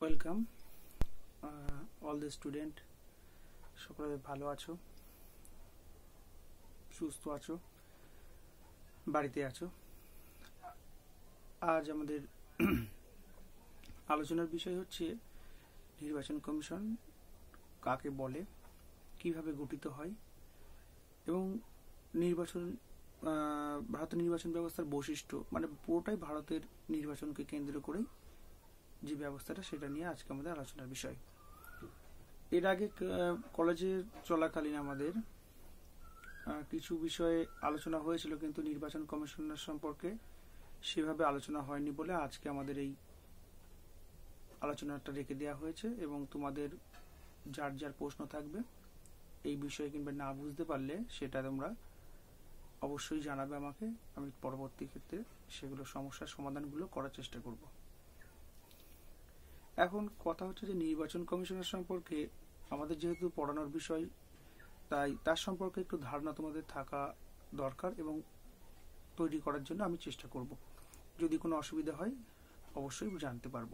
Welcome all the student সকলে ভালো আছো? সুস্থ আছো? বাড়িতে আছো? আজ আমাদের আলোচনার বিষয় হচ্ছে নির্বাচন কমিশন কাকে বলে, কীভাবে গঠিত হয় এবং নির্বাচন ভারতের নির্বাচন ব্যবস্থার বৈশিষ্ট্য মানে পুরোটাই ভারতের নির্বাচনকে কেন্দ্র করেই যে ব্যবস্থাটা সেটা নিয়ে আজকে আমাদের আলোচনার বিষয়। এর আগে কলেজে চলাকালীন আমাদের কিছু বিষয়ে আলোচনা হয়েছিল, কিন্তু নির্বাচন কমিশনার সম্পর্কে সেভাবে আলোচনা হয়নি বলে আজকে আমাদের এই আলোচনাটা রেখে দেওয়া হয়েছে এবং তোমাদের যার যার প্রশ্ন থাকবে এই বিষয়ে কিংবা না বুঝতে পারলে সেটা তোমরা অবশ্যই জানাবে আমাকে। আমি পরবর্তী ক্ষেত্রে সেগুলো সমস্যার সমাধানগুলো করার চেষ্টা করব। এখন কথা হচ্ছে যে নির্বাচন কমিশনের সম্পর্কে, আমাদের যেহেতু পড়ানোর বিষয়, তাই তার সম্পর্কে একটু ধারণা তোমাদের থাকা দরকার এবং তৈরি করার জন্য আমি চেষ্টা করব। যদি কোনো অসুবিধা হয়, অবশ্যই জানতে পারব।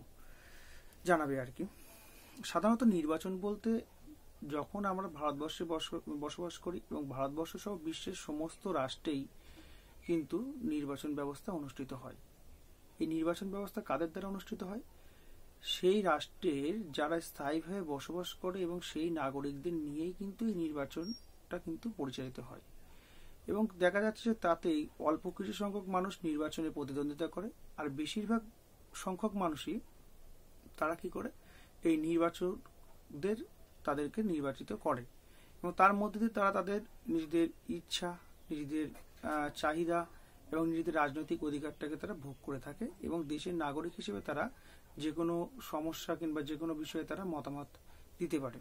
জানাবে আর কি। সাধারণত নির্বাচন বলতে যখন আমরা ভারতবর্ষে বস- বসবাস করি এবং ভারতবর্ষ সহ বিশ্বের সমস্ত রাষ্ট্রেই কিন্তু নির্বাচন ব্যবস্থা অনুষ্ঠিত হয়। এই নির্বাচন ব্যবস্থা কাদের দ্বারা অনুষ্ঠিত হয়? সেই রাষ্ট্রের যারা স্থায়ীভাবে বসবাস করে এবং সেই নাগরিকদের নিয়েই কিন্তু এই নির্বাচনটা কিন্তু পরিচালিত হয়। এবং দেখা যাচ্ছে যে তাতেই অল্প কিছু সংখ্যক মানুষ নির্বাচনে প্রতিদ্বন্দ্বিতা করে আর বেশিরভাগ সংখ্যক মানুষই তারা কি করে? এই নির্বাচকদের তাদেরকে নির্বাচিত করে। এবং তার মধ্যে দিয়ে তারা তাদের নিজেদের ইচ্ছা, নিজেদের চাহিদা এবং নিজেদের রাজনৈতিক অধিকারটাকে তারা ভোগ করে থাকে এবং দেশের নাগরিক হিসেবে তারা যে কোনো সমস্যা কিংবা যে কোনো বিষয়ে তারা মতামত দিতে পারে।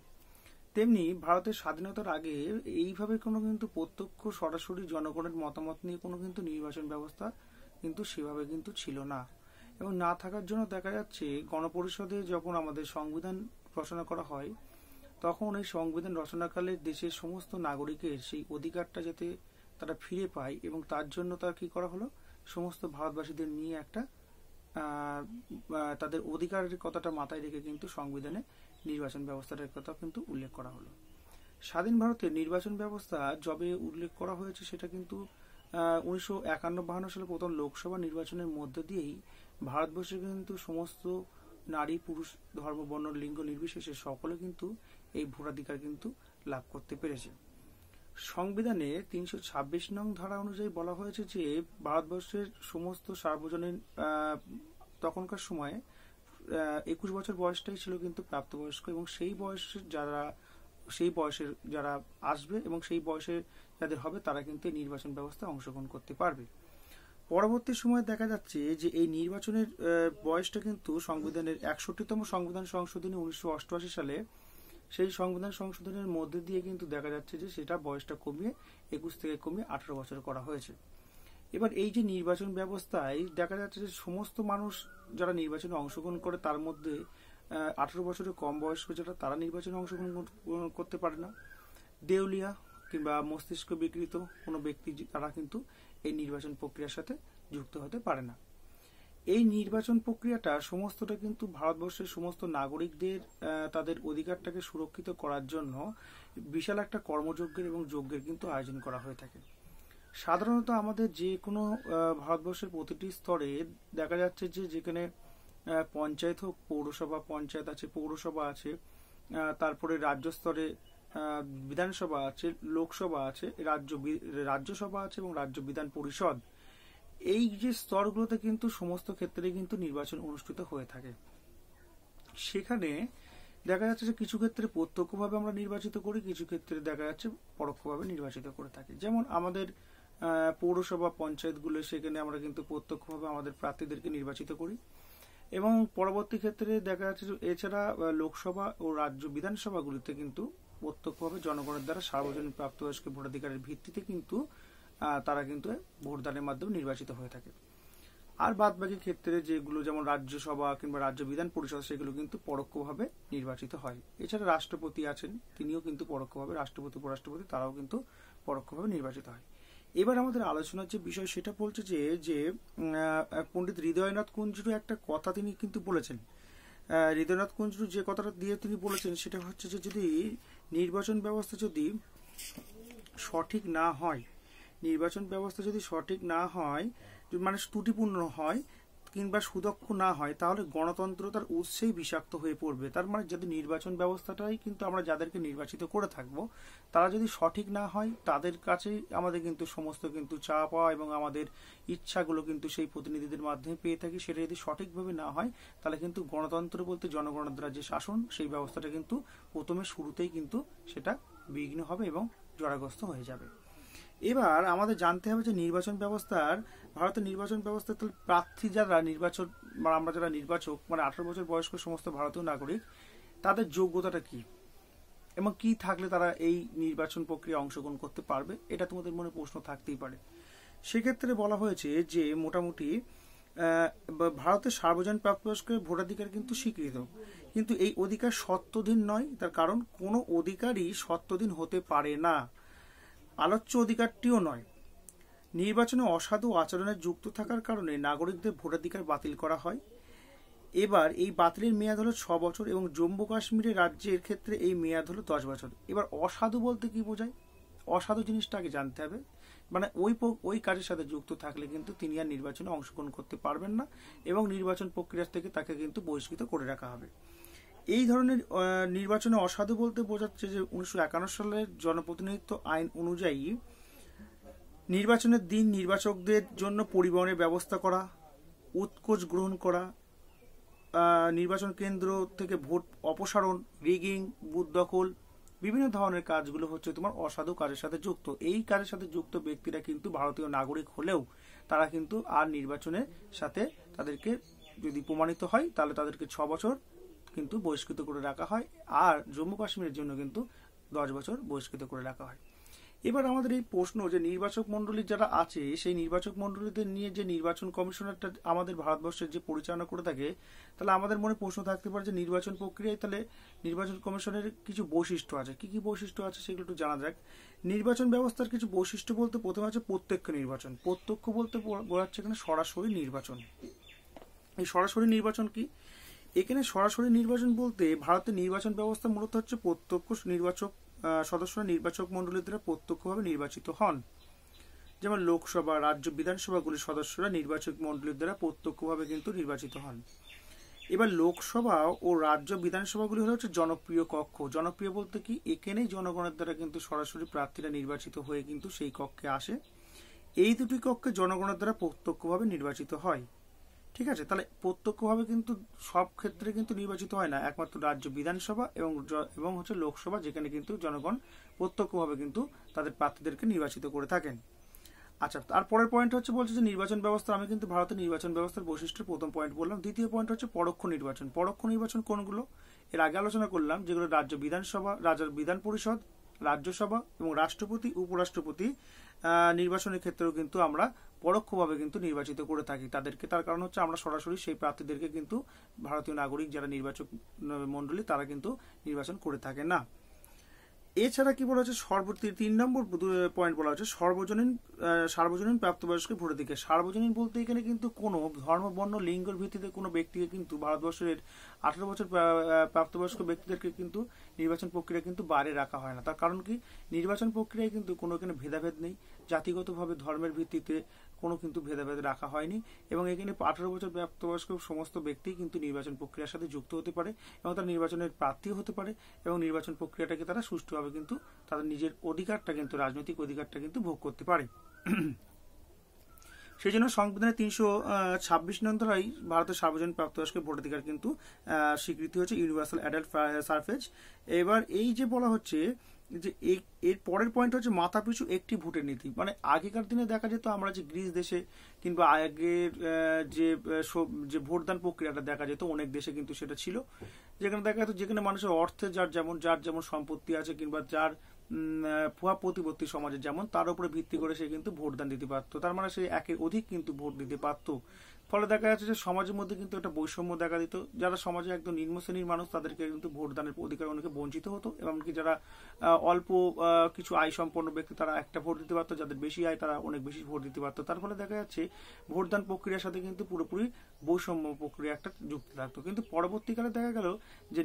তেমনি ভারতের স্বাধীনতার আগে এইভাবে কোনো কিন্তু প্রত্যক্ষ সরাসরি জনগণের মতামত নিয়ে কোনো কিন্তু নির্বাচন ব্যবস্থা কিন্তু সেভাবে কিন্তু ছিল না। এবং না থাকার জন্য দেখা যাচ্ছে গণপরিষদে যখন আমাদের সংবিধান রচনা করা হয়, তখন এই সংবিধান রচনাকালে দেশের সমস্ত নাগরিকের সেই অধিকারটা যাতে তারা ফিরে পায় এবং তার জন্য তার কি করা হলো? সমস্ত ভারতবাসীদের নিয়ে একটা তাদের অধিকারের কথাটা মাথায় রেখে কিন্তু সংবিধানে নির্বাচন ব্যবস্থাটার কথা কিন্তু উল্লেখ করা হলো। স্বাধীন ভারতের নির্বাচন ব্যবস্থা যবে উল্লেখ করা হয়েছে সেটা কিন্তু উনিশশো একান্ন বাহান্ন সালে প্রথম লোকসভা নির্বাচনের মধ্য দিয়েই ভারতবর্ষে কিন্তু সমস্ত নারী, পুরুষ, ধর্ম, বর্ণ, লিঙ্গ নির্বিশেষে সকলে কিন্তু এই ভোটাধিকার কিন্তু লাভ করতে পেরেছে। সংবিধানে তিনশো ছাব্বিশ নং ধারা অনুযায়ী বলা হয়েছে যে, ভারতবর্ষের সমস্ত সার্বজনীন তখনকার সময়ে একুশ বছর বয়সটাই ছিল কিন্তু প্রাপ্তবয়স্ক এবং সেই বয়সের যারা, সেই বয়সের যারা আসবে এবং সেই বয়সের যাদের হবে তারা কিন্তু এই নির্বাচন ব্যবস্থায় অংশগ্রহণ করতে পারবে। পরবর্তী সময়ে দেখা যাচ্ছে যে এই নির্বাচনের বয়সটা কিন্তু সংবিধানের একষট্টিতম সংবিধান সংশোধনী উনিশশো অষ্টআশি সালে সেই সংবিধান সংশোধনের মধ্যে দিয়ে কিন্তু দেখা যাচ্ছে যে সেটা বয়সটা কমিয়ে, একুশ থেকে কমিয়ে আঠারো বছর করা হয়েছে। এবার এই যে নির্বাচন ব্যবস্থায় দেখা যাচ্ছে যে সমস্ত মানুষ যারা নির্বাচনে অংশগ্রহণ করে, তার মধ্যে আঠারো বছরের কম বয়স্ক যারা, তারা নির্বাচনে অংশগ্রহণ করতে পারে না। দেউলিয়া কিংবা মস্তিষ্ক বিকৃত কোনো ব্যক্তি, তারা কিন্তু এই নির্বাচন প্রক্রিয়ার সাথে যুক্ত হতে পারে না। এই নির্বাচন প্রক্রিয়াটা সমস্তটা কিন্তু ভারতবর্ষের সমস্ত নাগরিকদের তাদের অধিকারটাকে সুরক্ষিত করার জন্য বিশাল একটা কর্মযজ্ঞের এবং যজ্ঞের কিন্তু আয়োজন করা হয়ে থাকে। সাধারণত আমাদের যে কোনো ভারতবর্ষের প্রতিটি স্তরে দেখা যাচ্ছে যে যেখানে পঞ্চায়েত হোক, পৌরসভা পঞ্চায়েত আছে, পৌরসভা আছে তারপরে রাজ্য স্তরে বিধানসভা আছে, লোকসভা আছে, রাজ্য রাজ্যসভা আছে এবং রাজ্য বিধান পরিষদ। এই যে স্তরগুলোতে কিন্তু সমস্ত ক্ষেত্রে কিন্তু নির্বাচন অনুষ্ঠিত হয়ে থাকে। সেখানে দেখা যাচ্ছে যে কিছু ক্ষেত্রে প্রত্যক্ষভাবে আমরা নির্বাচিত করি, কিছু ক্ষেত্রে দেখা যাচ্ছে পরোক্ষভাবে নির্বাচিত করে থাকি। যেমন আমাদের পৌরসভা পঞ্চায়েতগুলো, সেখানে আমরা কিন্তু প্রত্যক্ষভাবে আমাদের প্রার্থীদেরকে নির্বাচিত করি। এবং পরবর্তী ক্ষেত্রে দেখা যাচ্ছে যে এছাড়া লোকসভা ও রাজ্য বিধানসভাগুলিতে কিন্তু প্রত্যক্ষভাবে জনগণের দ্বারা সার্বজনীন প্রাপ্তবয়স্ক ভোটাধিকারের ভিত্তিতে কিন্তু তারা কিন্তু ভোটদানের মাধ্যমে নির্বাচিত হয়ে থাকে। আর বাদ বাকি ক্ষেত্রে যেগুলো যেমন রাজ্যসভা কিংবা রাজ্য বিধান পরিষদ, সেগুলো কিন্তু পরোক্ষভাবে নির্বাচিত হয়। এছাড়া রাষ্ট্রপতি আছেন, তিনিও কিন্তু পরোক্ষভাবে রাষ্ট্রপতি, উপরাষ্ট্রপতি, তারাও কিন্তু পরোক্ষভাবে নির্বাচিত হয়। এবার আমাদের আলোচনার যে বিষয়, সেটা বলছে যে যে পণ্ডিত হৃদয়নাথ কুঞ্জুর একটা কথা তিনি কিন্তু বলেছেন। হৃদয়নাথ কুঞ্জরু যে কথাটা দিয়ে তিনি বলেছেন, সেটা হচ্ছে যে যদি নির্বাচন ব্যবস্থা যদি সঠিক না হয় নির্বাচন ব্যবস্থা যদি সঠিক না হয় মানে ত্রুটিপূর্ণ হয় কিংবা সুদক্ষ না হয়, তাহলে গণতন্ত্র তার উৎসেই বিষাক্ত হয়ে পড়বে। তার মানে যদি নির্বাচন ব্যবস্থাটাই কিন্তু আমরা যাদেরকে নির্বাচিত করে থাকব, তারা যদি সঠিক না হয়, তাদের কাছেই আমাদের কিন্তু সমস্ত কিন্তু চা পাওয়া এবং আমাদের ইচ্ছাগুলো কিন্তু সেই প্রতিনিধিদের মাধ্যমে পেয়ে থাকি। সেটা যদি সঠিকভাবে না হয়, তাহলে কিন্তু গণতন্ত্র বলতে জনগণের দ্বারা যে শাসন, সেই ব্যবস্থাটা কিন্তু প্রথমে শুরুতেই কিন্তু সেটা বিঘ্ন হবে এবং জড়াগ্রস্ত হয়ে যাবে। এবার আমাদের জানতে হবে যে নির্বাচন ব্যবস্থার, ভারতের নির্বাচন ব্যবস্থা তাহলে প্রার্থী যারা নির্বাচন আমরা যারা নির্বাচক মানে আঠারো বছর বয়স্ক সমস্ত ভারতীয় নাগরিক, তাদের যোগ্যতাটা কি? এবং কি থাকলে তারা এই নির্বাচন প্রক্রিয়া অংশগ্রহণ করতে পারবে? এটা তোমাদের মনে প্রশ্ন থাকতেই পারে। সেক্ষেত্রে বলা হয়েছে যে মোটামুটি ভারতের সার্বজনীন প্রাপ্তবয়স্কের ভোটাধিকার কিন্তু স্বীকৃত। কিন্তু এই অধিকার সত্যধীন নয়, তার কারণ কোনো অধিকারই সত্যধীন হতে পারে না। আলোচ্য অধিকারটিও নয়। নির্বাচনে অসাধু আচরণে যুক্ত থাকার কারণে নাগরিকদের ভোটাধিকার বাতিল করা হয়। এবার এই বাতিলের মেয়াদ হলো ছ বছর এবং জম্মু কাশ্মীরের রাজ্যের ক্ষেত্রে এই মেয়াদ হলো দশ বছর। এবার অসাধু বলতে কি বোঝায়? অসাধু জিনিসটা আগে জানতে হবে। মানে ওই ওই কাজের সাথে যুক্ত থাকলে কিন্তু তিনি আর নির্বাচনে অংশগ্রহণ করতে পারবেন না এবং নির্বাচন প্রক্রিয়া থেকে তাকে কিন্তু বহিষ্কৃত করে রাখা হবে। এই ধরনের নির্বাচনে অসাধু বলতে বোঝাচ্ছে যে উনিশশো একান্ন সালের জনপ্রতিনিধিত্ব আইন অনুযায়ী নির্বাচনের দিন নির্বাচকদের জন্য পরিবহনের ব্যবস্থা করা, উৎকোচ গ্রহণ করা নির্বাচন কেন্দ্র থেকে ভোট অপসারণ, রিগিং, বুথ দখল, বিভিন্ন ধরনের কাজগুলো হচ্ছে তোমার অসাধু কাজের সাথে যুক্ত। এই কাজের সাথে যুক্ত ব্যক্তিরা কিন্তু ভারতীয় নাগরিক হলেও তারা কিন্তু আর নির্বাচনের সাথে তাদেরকে যদি প্রমাণিত হয়, তাহলে তাদেরকে ছ বছর কিন্তু বহিষ্কৃত করে রাখা হয়, আর জম্মু কাশ্মীরের জন্য কিন্তু দশ বছর বহিষ্কৃত করে রাখা হয়। এবার আমাদের এই প্রশ্ন যে নির্বাচক মন্ডলী যারা আছে, সেই নির্বাচক মন্ডলীদের নিয়ে যে নির্বাচন কমিশনারটা আমাদের ভারতবর্ষের যে পরিচালনা করে থাকে, তাহলে আমাদের মনে প্রশ্ন থাকতে পারে যে নির্বাচন প্রক্রিয়ায় তাহলে নির্বাচন কমিশনের কিছু বৈশিষ্ট্য আছে, কি কি বৈশিষ্ট্য আছে সেগুলো একটু জানা যাক। নির্বাচন ব্যবস্থার কিছু বৈশিষ্ট্য বলতে প্রথমে আছে প্রত্যক্ষ নির্বাচন। প্রত্যক্ষ বলতে বলা- বোঝাচ্ছে এখানে সরাসরি নির্বাচন। এই সরাসরি নির্বাচন কি? এখানে সরাসরি নির্বাচন বলতে ভারতের নির্বাচন ব্যবস্থা মূলত হচ্ছে প্রত্যক্ষ নির্বাচক সদস্যরা নির্বাচক মণ্ডলীর দ্বারা প্রত্যক্ষভাবে নির্বাচিত হন। যেমন লোকসভা, রাজ্য বিধানসভাগুলির সদস্যরা নির্বাচক মণ্ডলীর দ্বারা প্রত্যক্ষভাবে কিন্তু নির্বাচিত হন। এবার লোকসভা ও রাজ্য বিধানসভাগুলি হলো হচ্ছে জনপ্রিয় কক্ষ। জনপ্রিয় বলতে কি? এখানেই জনগণের দ্বারা কিন্তু সরাসরি প্রার্থীরা নির্বাচিত হয়ে কিন্তু সেই কক্ষে আসে। এই দুটি কক্ষে জনগণের দ্বারা প্রত্যক্ষভাবে নির্বাচিত হয়। ঠিক আছে? তাহলে প্রত্যক্ষভাবে কিন্তু সব ক্ষেত্রে কিন্তু নির্বাচিত হয় না। একমাত্র রাজ্য বিধানসভা এবং এবং হচ্ছে লোকসভা, যেখানে কিন্তু জনগণ প্রত্যক্ষভাবে কিন্তু তাদের প্রার্থীদেরকে নির্বাচিত করে থাকেন। আচ্ছা তারপরের পয়েন্ট হচ্ছে বলছে যে নির্বাচন ব্যবস্থা আমি কিন্তু ভারতের নির্বাচন ব্যবস্থার বৈশিষ্ট্য প্রথম পয়েন্ট বললাম। দ্বিতীয় পয়েন্ট হচ্ছে পরোক্ষ নির্বাচন। পরোক্ষ নির্বাচন কোনগুলো? এর আগে আলোচনা করলাম, যেগুলো রাজ্য বিধানসভা রাজ্যের বিধান পরিষদ রাজ্যসভা এবং রাষ্ট্রপতি, উপরাষ্ট্রপতি নির্বাচনের ক্ষেত্রেও কিন্তু আমরা পরোক্ষভাবে কিন্তু নির্বাচিত করে থাকি। তাদেরকে তার কারণ হচ্ছে আমরা সরাসরি সেই প্রার্থীদেরকে কিন্তু ভারতীয় নাগরিক যারা নির্বাচক মণ্ডলী, তারা কিন্তু নির্বাচন করে থাকে না। এছাড়া কি বলা হচ্ছে, সর্ব তিন নম্বর পয়েন্ট বলা হচ্ছে, সর্বজনীন সার্বজনীন প্রাপ্তবয়স্ক ভোটাধিকার সার্বজনীন বলতে এখানে কিন্তু কোনো ধর্ম, বর্ণ, লিঙ্গের ভিত্তিতে কোনো ব্যক্তিকে কিন্তু ভারতবর্ষের আঠারো বছর প্রাপ্তবয়স্ক ব্যক্তিদেরকে কিন্তু নির্বাচন প্রক্রিয়া কিন্তু বাইরে রাখা হয় না। তার কারণ কি? নির্বাচন প্রক্রিয়ায় কিন্তু কোনো এখানে ভেদাভেদ নেই। জাতিগতভাবে ধর্মের ভিত্তিতে কোনো কিন্তু ভেদাভেদ রাখা হয়নি এবং এখানে আঠারো বছর প্রাপ্তবয়স্ক সমস্ত ব্যক্তি কিন্তু নির্বাচন প্রক্রিয়ার সাথে যুক্ত হতে পারে এবং তারা নির্বাচনের প্রার্থীও হতে পারে এবং নির্বাচন প্রক্রিয়াটাকে তারা সুষ্ঠুভাবে কিন্তু তাদের নিজের অধিকারটা কিন্তু, রাজনৈতিক অধিকারটা কিন্তু ভোগ করতে পারে। সেই জন্য সংবিধানের তিনশো ছাব্বিশ নম্বরাই ভারতের সার্বজনীন প্রাপ্তবয়স্কের ভোটাধিকার কিন্তু স্বীকৃতি হচ্ছে ইউনিভার্সাল অ্যাডাল্ট সার্ফেজ এবার এই যে বলা হচ্ছে যে এর পরের পয়েন্ট হচ্ছে মাথা পিছু একটি ভোটের নীতি। মানে আগেকার দিনে দেখা যেত আমরা যে গ্রিস দেশে কিংবা আগের যে যে ভোটদান প্রক্রিয়াটা দেখা যেত, অনেক দেশে কিন্তু সেটা ছিল। যেখানে দেখা যেত যেখানে মানুষের অর্থে যার যেমন যার যেমন সম্পত্তি আছে কিংবা যার ভুয়া প্রতিপত্তি সমাজে যেমন, তার উপরে ভিত্তি করে সে কিন্তু ভোটদান দিতে পারতো। তার মানে সে একের অধিক কিন্তু ভোট দিতে পারতো। ফলে দেখা যাচ্ছে যে সমাজের মধ্যে কিন্তু একটা বৈষম্য দেখা দিত। যারা সমাজে একদম নিম্ন শ্রেণির মানুষ, তাদেরকে কিন্তু ভোটদানের অধিকার অনেকে বঞ্চিত হতো এমনকি যারা অল্প কিছু আয় সম্পন্ন ব্যক্তি তারা একটা ভোট দিতে পারতো, যাদের বেশি আয় তারা অনেক বেশি ভোট দিতে পারতো। তার ফলে দেখা যাচ্ছে ভোটদান প্রক্রিয়ার সাথে কিন্তু পুরোপুরি বৈষম্য প্রক্রিয়া একটা যুক্ত থাকতো। কিন্তু পরবর্তীকালে দেখা গেল যে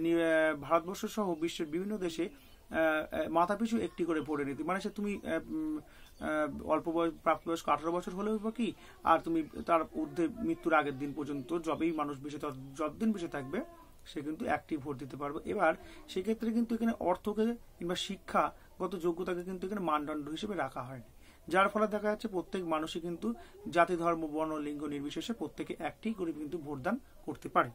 ভারতবর্ষ সহ বিশ্বের বিভিন্ন দেশে মাথা পিছু একটি করে ভোটের নীতি। মানে সে তুমি অল্প বয়স, প্রাপ্তবয়স্ক আঠারো বছর হলেও বা কি, আর তুমি তার ঊর্ধ্বে মৃত্যুর আগের দিন পর্যন্ত যবেই মানুষ বেঁচে যতদিন বেঁচে থাকবে, সে কিন্তু একটি ভোট দিতে পারবে। এবার সেক্ষেত্রে কিন্তু এখানে অর্থকে কিংবা শিক্ষাগত যোগ্যতাকে কিন্তু এখানে মানদণ্ড হিসেবে রাখা হয়নি। যার ফলে দেখা যাচ্ছে প্রত্যেক মানুষই কিন্তু জাতি, ধর্ম, বর্ণ, লিঙ্গ নির্বিশেষে প্রত্যেকে একটি করে কিন্তু ভোটদান করতে পারে।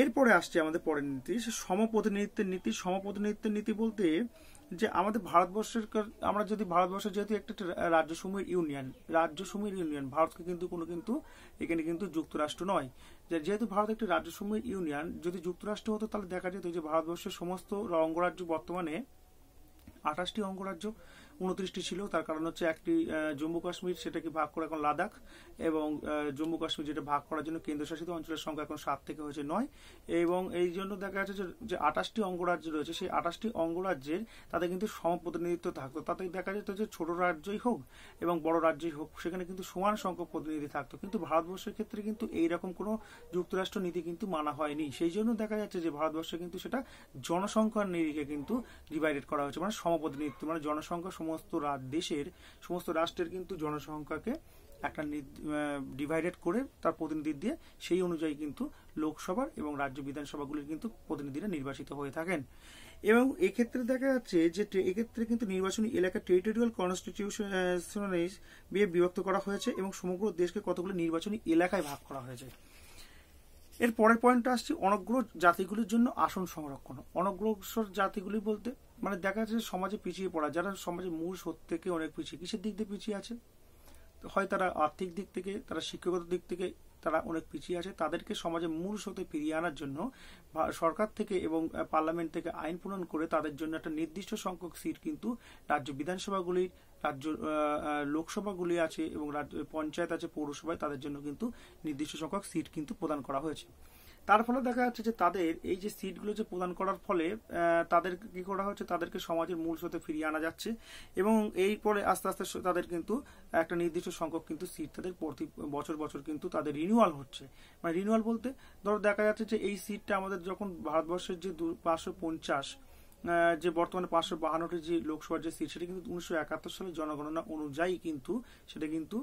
এরপরে আসছে আমাদের পরের নীতি সমপ্রতিনিধিত্বের নীতি। সমপ্রতিনিধিত্বের নীতি বলতে যে আমাদের ভারতবর্ষের আমরা যদি ভারতবর্ষের যেহেতু একটা রাজ্য রাজ্যসমূহের ইউনিয়ন রাজ্য রাজ্যসমূহের ইউনিয়ন, ভারতকে কিন্তু কোনো কিন্তু এখানে কিন্তু যুক্তরাষ্ট্র নয়। যেহেতু ভারত একটি রাজ্যসমূহের ইউনিয়ন, যদি যুক্তরাষ্ট্র হতো তাহলে দেখা যেত যে ভারতবর্ষের সমস্ত অঙ্গরাজ্য বর্তমানে আঠাশটি অঙ্গরাজ্য উনত্রিশটি ছিল। তার কারণ হচ্ছে একটি জম্মু কাশ্মীর, সেটাকে ভাগ করে এখন লাদাখ এবং জম্মু কাশ্মীর যেটা ভাগ করার জন্য কেন্দ্রশাসিত অঞ্চলের সংখ্যা এখন সাত থেকে হয়েছে নয়। এবং এই জন্য দেখা যাচ্ছে যে- আঠাশটি অঙ্গরাজ্য রয়েছে, সেই আঠাশটি অঙ্গরাজ্যের তাদের কিন্তু সমপ্রতিনিধিত্ব থাকতো। তাতে দেখা যেত যে ছোট রাজ্যই হোক এবং বড় রাজ্যই হোক, সেখানে কিন্তু সমান সংখ্যক প্রতিনিধি থাকতো। কিন্তু ভারতবর্ষের ক্ষেত্রে কিন্তু এইরকম কোনো যুক্তরাষ্ট্র নীতি কিন্তু মানা হয়নি। সেই জন্য দেখা যাচ্ছে যে ভারতবর্ষে কিন্তু সেটা জনসংখ্যার নিরিখে কিন্তু ডিভাইডেড করা হয়েছে মানে সমপ্রতিনিধিত্ব মানে জনসংখ্যা সমস্ত দেশের সমস্ত রাষ্ট্রের কিন্তু জনসংখ্যাকে একটা ডিভাইডেড করে তার প্রতিনিধি দিয়ে সেই অনুযায়ী কিন্তু লোকসভার এবং রাজ্য বিধানসভাগুলির কিন্তু প্রতিনিধিরা নির্বাচিত হয়ে থাকেন। এবং এক্ষেত্রে দেখা যাচ্ছে যে এক্ষেত্রে কিন্তু নির্বাচনী এলাকা টেরিটোরিয়াল কনস্টিটিউশনে বিভক্ত করা হয়েছে এবং সমগ্র দেশকে কতগুলো নির্বাচনী এলাকায় ভাগ করা হয়েছে। এর পরের পয়েন্টটা আসছে অনগ্র জাতিগুলির জন্য আসন সংরক্ষণ। অনগ্রসর জাতিগুলি বলতে মানে দেখা যাচ্ছে সমাজে পিছিয়ে পড়া, যারা সমাজে মূল থেকে অনেক পিছিয়ে, কিসের দিক দিয়ে পিছিয়ে আছে? হয় তারা আর্থিক দিক থেকে, তারা শিক্ষাগত দিক থেকে তারা অনেক পিছিয়ে আছে, তাদেরকে সমাজে মূল স্রোতে ফিরিয়ে আনার জন্য সরকার থেকে এবং পার্লামেন্ট থেকে আইন প্রণয়ন করে তাদের জন্য একটা নির্দিষ্ট সংখ্যক সিট কিন্তু রাজ্য বিধানসভাগুলির রাজ্য লোকসভাগুলি আছে এবং পঞ্চায়েত আছে, পৌরসভায় তাদের জন্য কিন্তু নির্দিষ্ট সংখ্যক সিট কিন্তু প্রদান করা হয়েছে। তার ফলে দেখা যাচ্ছে যে তাদের এই যে সিটগুলো যে প্রদান করার ফলে তাদের কি করা হচ্ছে? তাদেরকে সমাজের মূল স্রোতে ফিরিয়ে আনা যাচ্ছে এবং এই পরে আস্তে আস্তে তাদের কিন্তু একটা নির্দিষ্ট সংখ্যক কিন্তু সিট তাদের প্রতি বছর বছর কিন্তু তাদের রিনিউয়াল হচ্ছে। মানে রিনিউয়াল বলতে ধরো দেখা যাচ্ছে যে এই সিটটা আমাদের যখন ভারতবর্ষের যে দু পাঁচশো পঞ্চাশ যে বর্তমানে পাঁচশো বাহান্নটি যে লোকসভার যে সিট, সেটা কিন্তু উনিশশো একাত্তর সালের জনগণনা অনুযায়ী কিন্তু, সেটা কিন্তু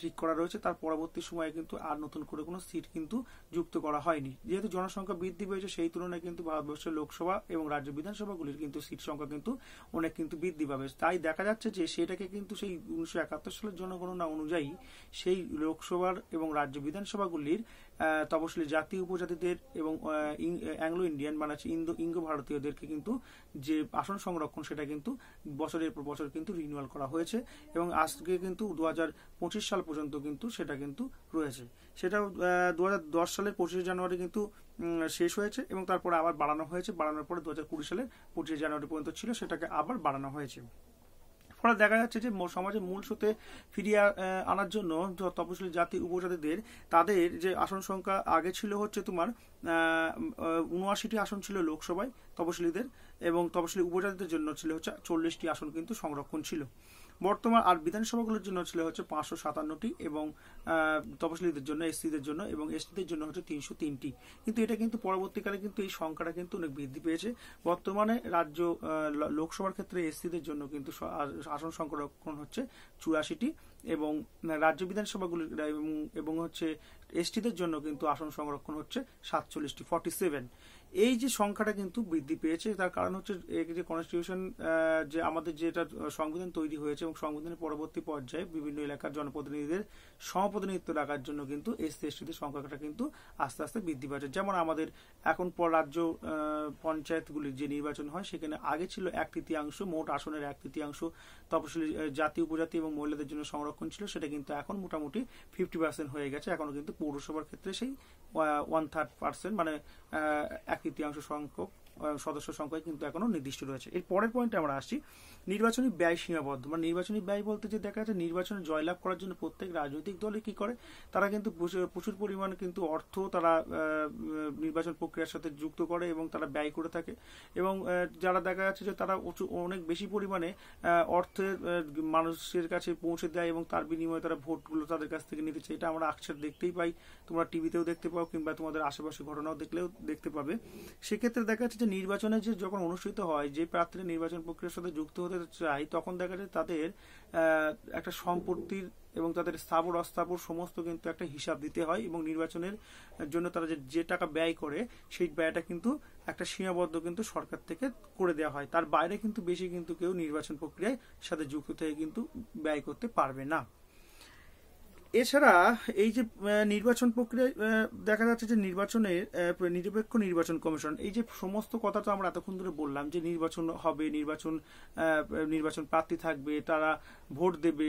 ঠিক করা রয়েছে। তার পরবর্তী সময়ে কিন্তু আর নতুন করে কোনো সিট কিন্তু যুক্ত করা হয়নি। যেহেতু জনসংখ্যা বৃদ্ধি পেয়েছে, সেই তুলনায় কিন্তু ভারতবর্ষের লোকসভা এবং রাজ্য বিধানসভাগুলির কিন্তু সিট সংখ্যা কিন্তু অনেক কিন্তু বৃদ্ধি পাবে। তাই দেখা যাচ্ছে যে সেটাকে কিন্তু সেই উনিশশো একাত্তর সালের জনগণনা অনুযায়ী সেই লোকসভার এবং রাজ্য বিধানসভাগুলির তপশিলি জাতি, উপজাতিদের এবং অ্যাংলো ইন্ডিয়ান মানে ইন্দো, ইঙ্গো ভারতীয়দেরকে কিন্তু যে আসন সংরক্ষণ, সেটা কিন্তু বছরের পর বছর কিন্তু রিনিউয়াল করা হয়েছে এবং আজকে কিন্তু দু সাল পর্যন্ত কিন্তু সেটা কিন্তু রয়েছে। সেটা দু সালের পঁচিশে জানুয়ারি কিন্তু শেষ হয়েছে এবং তারপরে আবার বাড়ানো হয়েছে। বাড়ানোর পরে দু হাজার কুড়ি সালের পঁচিশে জানুয়ারি পর্যন্ত ছিল, সেটাকে আবার বাড়ানো হয়েছে। ফলে দেখা যাচ্ছে যে সমাজের মূল স্রোতে ফিরিয়ে আনার জন্য তপশিলি জাতি, উপজাতিদের, তাদের যে আসন সংখ্যা আগে ছিল হচ্ছে তোমার উনআশিটি আসন ছিল লোকসভায় তপশিলীদের এবং তপশিলি উপজাতিদের জন্য ছিল হচ্ছে চল্লিশটি আসন কিন্তু সংরক্ষণ ছিল। বর্তমান আর বিধানসভাগুলোর জন্য ছিল হচ্ছে পাঁচশো সাতান্নটি এবং তপশিলীদের জন্য, এসসিদের জন্য এবং এসটিদের জন্য হচ্ছে তিনশো তিনটি। কিন্তু এটা কিন্তু পরবর্তীকালে কিন্তু এই সংখ্যাটা কিন্তু অনেক বৃদ্ধি পেয়েছে। বর্তমানে রাজ্য লোকসভার ক্ষেত্রে এসসিদের জন্য কিন্তু আসন সংরক্ষণ হচ্ছে চুরাশিটি এবং রাজ্য বিধানসভাগুলির এবং এবং হচ্ছে এসটিদের জন্য কিন্তু আসন সংরক্ষণ হচ্ছে সাতচল্লিশটি, ফর্টি সেভেন। এই যে সংখ্যাটা কিন্তু বৃদ্ধি পেয়েছে, তার কারণ হচ্ছে যে কনস্টিটিউশন যে আমাদের যেটা সংবিধান তৈরি হয়েছে এবং সংবিধানের পরবর্তী পর্যায়ে বিভিন্ন এলাকার জনপ্রতিনিধিদের সমপ্রতিনিধিত্ব রাখার জন্য কিন্তু এসসি এসটিদের সংখ্যাটা কিন্তু আস্তে আস্তে বৃদ্ধি পাচ্ছে। যেমন আমাদের এখন পর রাজ্য পঞ্চায়েতগুলির যে নির্বাচন হয়, সেখানে আগে ছিল এক তৃতীয়াংশ, মোট আসনের এক তৃতীয়াংশ। তপশিলি জাতি, উপজাতি এবং মহিলাদের জন্য সংরক্ষণ ছিল, সেটা কিন্তু এখন মোটামুটি ফিফটি পার্সেন্ট হয়ে গেছে। এখনও কিন্তু পৌরসভার ক্ষেত্রে সেই ওয়ান থার্ড পার্সেন্ট মানে এক তৃতীয়াংশ সংখ্যক সদস্য সংখ্যায় কিন্তু এখনও নির্দিষ্ট রয়েছে। এর পরের পয়েন্টে আমরা আসছি, নির্বাচনী ব্যয় সীমাবদ্ধ। মানে নির্বাচনী ব্যয় বলতে যে দেখা যাচ্ছে, নির্বাচনে জয়লাভ করার জন্য প্রত্যেক রাজনৈতিক দলই কি করে? তারা কিন্তু প্রচুর- পরিমাণে কিন্তু অর্থ তারা নির্বাচন প্রক্রিয়ার সাথে যুক্ত করে এবং তারা ব্যয় করে থাকে। এবং যারা দেখা যাচ্ছে যে তারা অনেক বেশি পরিমাণে অর্থের মানুষের কাছে পৌঁছে দেয় এবং তার বিনিময়ে তারা ভোটগুলো তাদের কাছ থেকে নিতে চায়। এটা আমরা আকসার দেখতেই পাই। তোমরা টিভিতেও দেখতে পাও কিংবা তোমাদের আশেপাশে ঘটনাও দেখলেও দেখতে পাবে। সেক্ষেত্রে দেখা যাচ্ছে যে নির্বাচনে যে যখন অনুষ্ঠিত হয়, যে প্রার্থীরা নির্বাচন প্রক্রিয়ার সাথে যুক্ত হতে চায়, তখন দেখা যায় তাদের একটা সম্পত্তির এবং তাদের স্থাবর, অস্থাবর সমস্ত কিন্তু একটা হিসাব দিতে হয় এবং নির্বাচনের জন্য তারা যে যে টাকা ব্যয় করে, সেই ব্যয়টা কিন্তু একটা সীমাবদ্ধ কিন্তু সরকার থেকে করে দেওয়া হয়। তার বাইরে কিন্তু বেশি কিন্তু কেউ নির্বাচন প্রক্রিয়ায় সাথে যুক্ত থেকে কিন্তু ব্যয় করতে পারবে না। এছাড়া এই যে নির্বাচন প্রক্রিয়ায় আহ, দেখা যাচ্ছে যে নির্বাচনের নিরপেক্ষ নির্বাচন কমিশন এই যে সমস্ত কথা তো আমরা এতক্ষণ ধরে বললাম যে নির্বাচন হবে নির্বাচন নির্বাচন প্রার্থী থাকবে তারা ভোট দেবে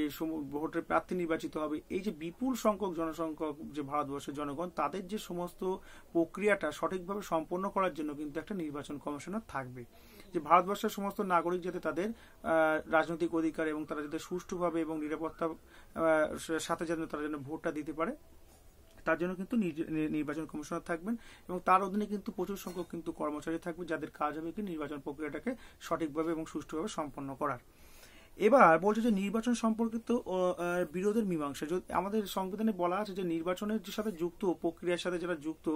ভোটের প্রার্থী নির্বাচিত হবে। এই যে বিপুল সংখ্যক জনসংখ্যক যে ভারতবর্ষের জনগণ তাদের যে সমস্ত প্রক্রিয়াটা সঠিকভাবে সম্পন্ন করার জন্য কিন্তু একটা নির্বাচন কমিশনার থাকবে। যে ভারতবর্ষের সমস্ত নাগরিক যাতে তাদের রাজনৈতিক অধিকার এবং তারা যাতে সুষ্ঠুভাবে এবং নিরাপত্তা সাথে যেন তারা যেন ভোটটা দিতে পারে, তার জন্য কিন্তু নির- নির্বাচন কমিশনার থাকবেন এবং তার অধীনে কিন্তু প্রচুর সংখ্যক কিন্তু কর্মচারী থাকবে যাদের কাজ হবে কি নির্বাচন প্রক্রিয়াটাকে সঠিকভাবে এবং সুষ্ঠুভাবে সম্পন্ন করার। এবার বলছে যে নির্বাচন সম্পর্কিত বিরোধের মীমাংসা। যদি আমাদের সংবিধানে বলা আছে যে নির্বাচনের যে সাথে যুক্ত, প্রক্রিয়ার সাথে যারা যুক্ত,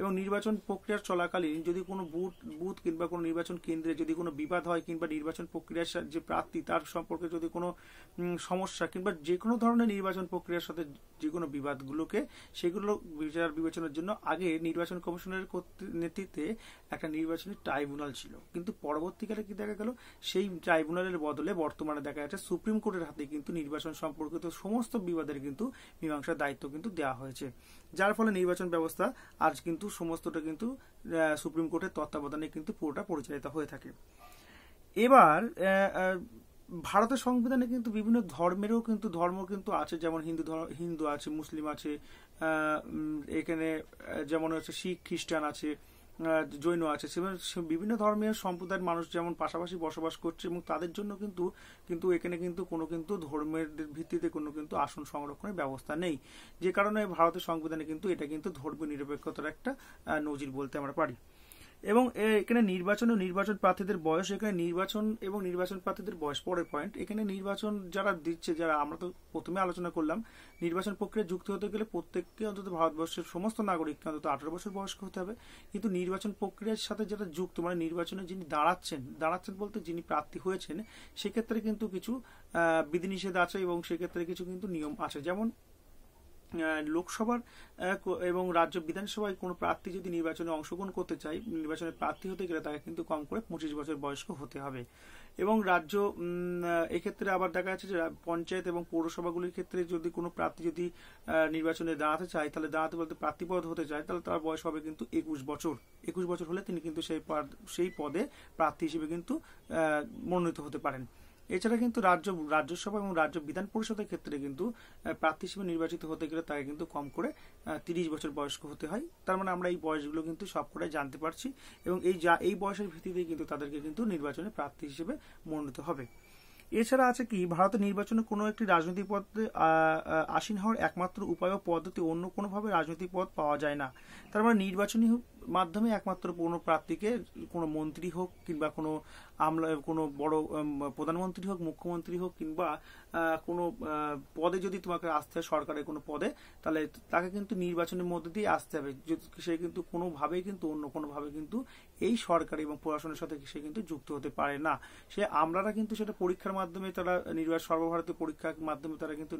এবং নির্বাচন প্রক্রিয়ার চলাকালীন যদি কোনো বুথ বুথ কিংবা কোনো নির্বাচন কেন্দ্রে যদি কোনো বিবাদ হয় কিংবা নির্বাচন প্রক্রিয়ার যে প্রার্থী, তার সম্পর্কে যদি কোনো সমস্যা কিংবা যে কোনো ধরনের নির্বাচন প্রক্রিয়ার সাথে যে কোনো বিবাদগুলোকে, সেগুলো বিচার বিবেচনার জন্য আগে নির্বাচন কমিশনের নেতৃত্বে একটা নির্বাচনী ট্রাইব্যুনাল ছিল। কিন্তু পরবর্তীকালে কি দেখা গেল? সেই ট্রাইব্যুনালের বদলে বর্তমানে দেখা যাচ্ছে সুপ্রিম কোর্টের হাতে কিন্তু নির্বাচন সম্পর্কিত সমস্ত বিবাদের কিন্তু মীমাংসার দায়িত্ব কিন্তু দেওয়া হয়েছে। যার ফলে নির্বাচন ব্যবস্থা আজ কিন্তু সমস্তটা কিন্তু সুপ্রিম কোর্টের তত্ত্বাবধানে কিন্তু পুরোটা পরিচালিত হয়ে থাকে। এবার ভারতের সংবিধানে কিন্তু বিভিন্ন ধর্মেরও কিন্তু ধর্ম কিন্তু আছে, যেমন হিন্দু হিন্দু আছে, মুসলিম আছে এখানে যেমন হচ্ছে শিখ, খ্রিস্টান আছে জৈন আছে। বিভিন্ন ধর্মীয় সম্প্রদায়ের মানুষ যেমন পাশাপাশি বসবাস করছে এবং তাদের জন্য কিন্তু কিন্তু এখানে কিন্তু কোনো কিন্তু ধর্মের ভিত্তিতে কোনো কিন্তু আসন সংরক্ষণের ব্যবস্থা নেই। যে কারণে ভারতের সংবিধানে কিন্তু এটা কিন্তু ধর্মীয় নিরপেক্ষতার একটা নজির বলতে আমরা পারি। এবং এখানে নির্বাচন ও নির্বাচন প্রার্থীদের বয়স, এখানে নির্বাচন এবং নির্বাচন প্রার্থীদের বয়স, পরের পয়েন্ট এখানে নির্বাচন যারা দিচ্ছে, যারা আমরা তো প্রথমে আলোচনা করলাম, নির্বাচন প্রক্রিয়া যুক্ত হতে গেলে প্রত্যেককে অন্তত ভারতবর্ষের সমস্ত নাগরিককে অন্তত আঠারো বছর বয়স্ক হতে হবে। কিন্তু নির্বাচন প্রক্রিয়ার সাথে যারা যুক্ত মানে নির্বাচনে যিনি দাঁড়াচ্ছেন দাঁড়াচ্ছেন বলতে যিনি প্রার্থী হয়েছেন, সেক্ষেত্রে কিন্তু কিছু বিধিনিষেধ আছে এবং সেক্ষেত্রে কিছু কিন্তু নিয়ম আছে। যেমন লোকসভার এবং রাজ্য বিধানসভায় কোনো প্রার্থী যদি নির্বাচনে অংশগ্রহণ করতে চায়, নির্বাচনে প্রার্থী হতে গেলে তাকে কিন্তু কম করে পঁচিশ বছর বয়স্ক হতে হবে। এবং রাজ্য এক্ষেত্রে আবার দেখা যাচ্ছে যে পঞ্চায়েত এবং পৌরসভাগুলির ক্ষেত্রে যদি কোনো প্রার্থী যদি নির্বাচনে দাঁড়াতে চায়, তাহলে দাঁড়াতে বলতে প্রার্থীপদ হতে চায়, তাহলে তার বয়স হবে কিন্তু একুশ বছর। একুশ বছর হলে তিনি কিন্তু সেই সেই পদে প্রার্থী হিসেবে কিন্তু মনোনীত হতে পারেন। এছাড়া কিন্তু রাজ্য, রাজ্যসভা এবং রাজ্য বিধান পরিষদের ক্ষেত্রে কিন্তু প্রার্থী হিসেবে নির্বাচিত হতে গেলে তাকে কিন্তু কম করে তিরিশ বছর বয়স্ক হতে হয়। তার মানে আমরা এই বয়সগুলো কিন্তু সবকটাই জানতে পারছি এবং এই যা, এই বয়সের ভিত্তিতে কিন্তু তাদেরকে কিন্তু নির্বাচনে প্রার্থী হিসেবে মনোনীত হবে। এছাড়া আছে কি ভারতের নির্বাচনে কোনো একটি রাজনৈতিক পদে আসীন হওয়ার একমাত্র উপায় ও পদ্ধতি অন্য কোনোভাবে রাজনৈতিক পদ পাওয়া যায় না। তার মানে নির্বাচনী মাধ্যমে একমাত্র কোনো প্রার্থীকে কোনো মন্ত্রী হোক কিংবা কোনো আমলা, কোনো বড় প্রধানমন্ত্রী হোক, মুখ্যমন্ত্রী হোক কিংবা কোনো পদে যদি তোমাকে আসতে হয়, সরকারের কোনো পদে, তাহলে তাকে কিন্তু নির্বাচনের মধ্যে দিয়ে আসতে হবে। সে কিন্তু কোনোভাবেই কিন্তু, অন্য কোনোভাবে কিন্তু এই সরকার এবং প্রশাসনের সাথে সে কিন্তু যুক্ত হতে পারে না। সে আমরারা কিন্তু সেটা পরীক্ষার মাধ্যমে তারা নির্বাচন, সর্বভারতীয় পরীক্ষার মাধ্যমে তারা কিন্তু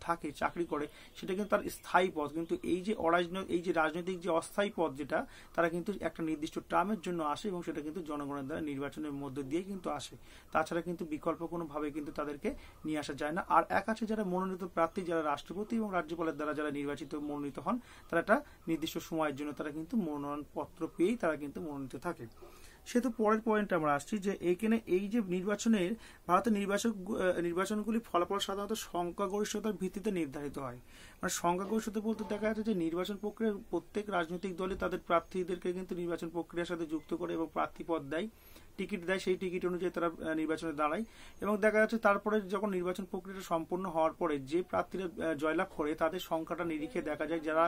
থাকে, চাকরি করে, সেটা কিন্তু তার স্থায়ী পদ। কিন্তু এই যে অরাজনৈতিক এই যে রাজনৈতিক যে অস্থায়ী পদ যেটা, তারা কিন্তু একটা নির্দিষ্ট টার্মের জন্য আসে এবং সেটা কিন্তু জনগণের দ্বারা নির্বাচনের মধ্য দিয়ে কিন্তু আসে। তাছাড়া কিন্তু বিকল্প কোনোভাবে কিন্তু তাদেরকে নিয়ে আসা যায় না। আর এক আছে যারা মনোনীত প্রার্থী, যারা রাষ্ট্রপতি এবং রাজ্যপালের দ্বারা যারা নির্বাচিত, মনোনীত হন, তারা একটা নির্দিষ্ট সময়ের জন্য তারা কিন্তু মনোনয়নপত্র পেয়েই তারা কিন্তু মনোনীত থাকে। সেহেতু পরের পয়েন্টে আমরা আসছি যে এখানে এই যে নির্বাচনের, ভারতের নির্বাচক নির্বাচনগুলি ফলাফল সাধারণত সংখ্যাগরিষ্ঠতার ভিত্তিতে নির্ধারিত হয়। মানে সংখ্যাগরিষ্ঠতা বলতে দেখা যাচ্ছে যে নির্বাচন প্রক্রিয়ার প্রত্যেক রাজনৈতিক দলে তাদের প্রার্থীদেরকে কিন্তু নির্বাচন প্রক্রিয়ার সাথে যুক্ত করে এবং প্রার্থী পদ দেয়। টিকিট দেয়, সেই টিকিট অনুযায়ী তারা নির্বাচনে দাঁড়ায়। এবং দেখা যাচ্ছে তারপরে যখন নির্বাচন প্রক্রিয়াটা সম্পূর্ণ হওয়ার পরে যে প্রার্থীরা জয়লাভ করে, তাদের সংখ্যাটা নিরিখে দেখা যায়, যারা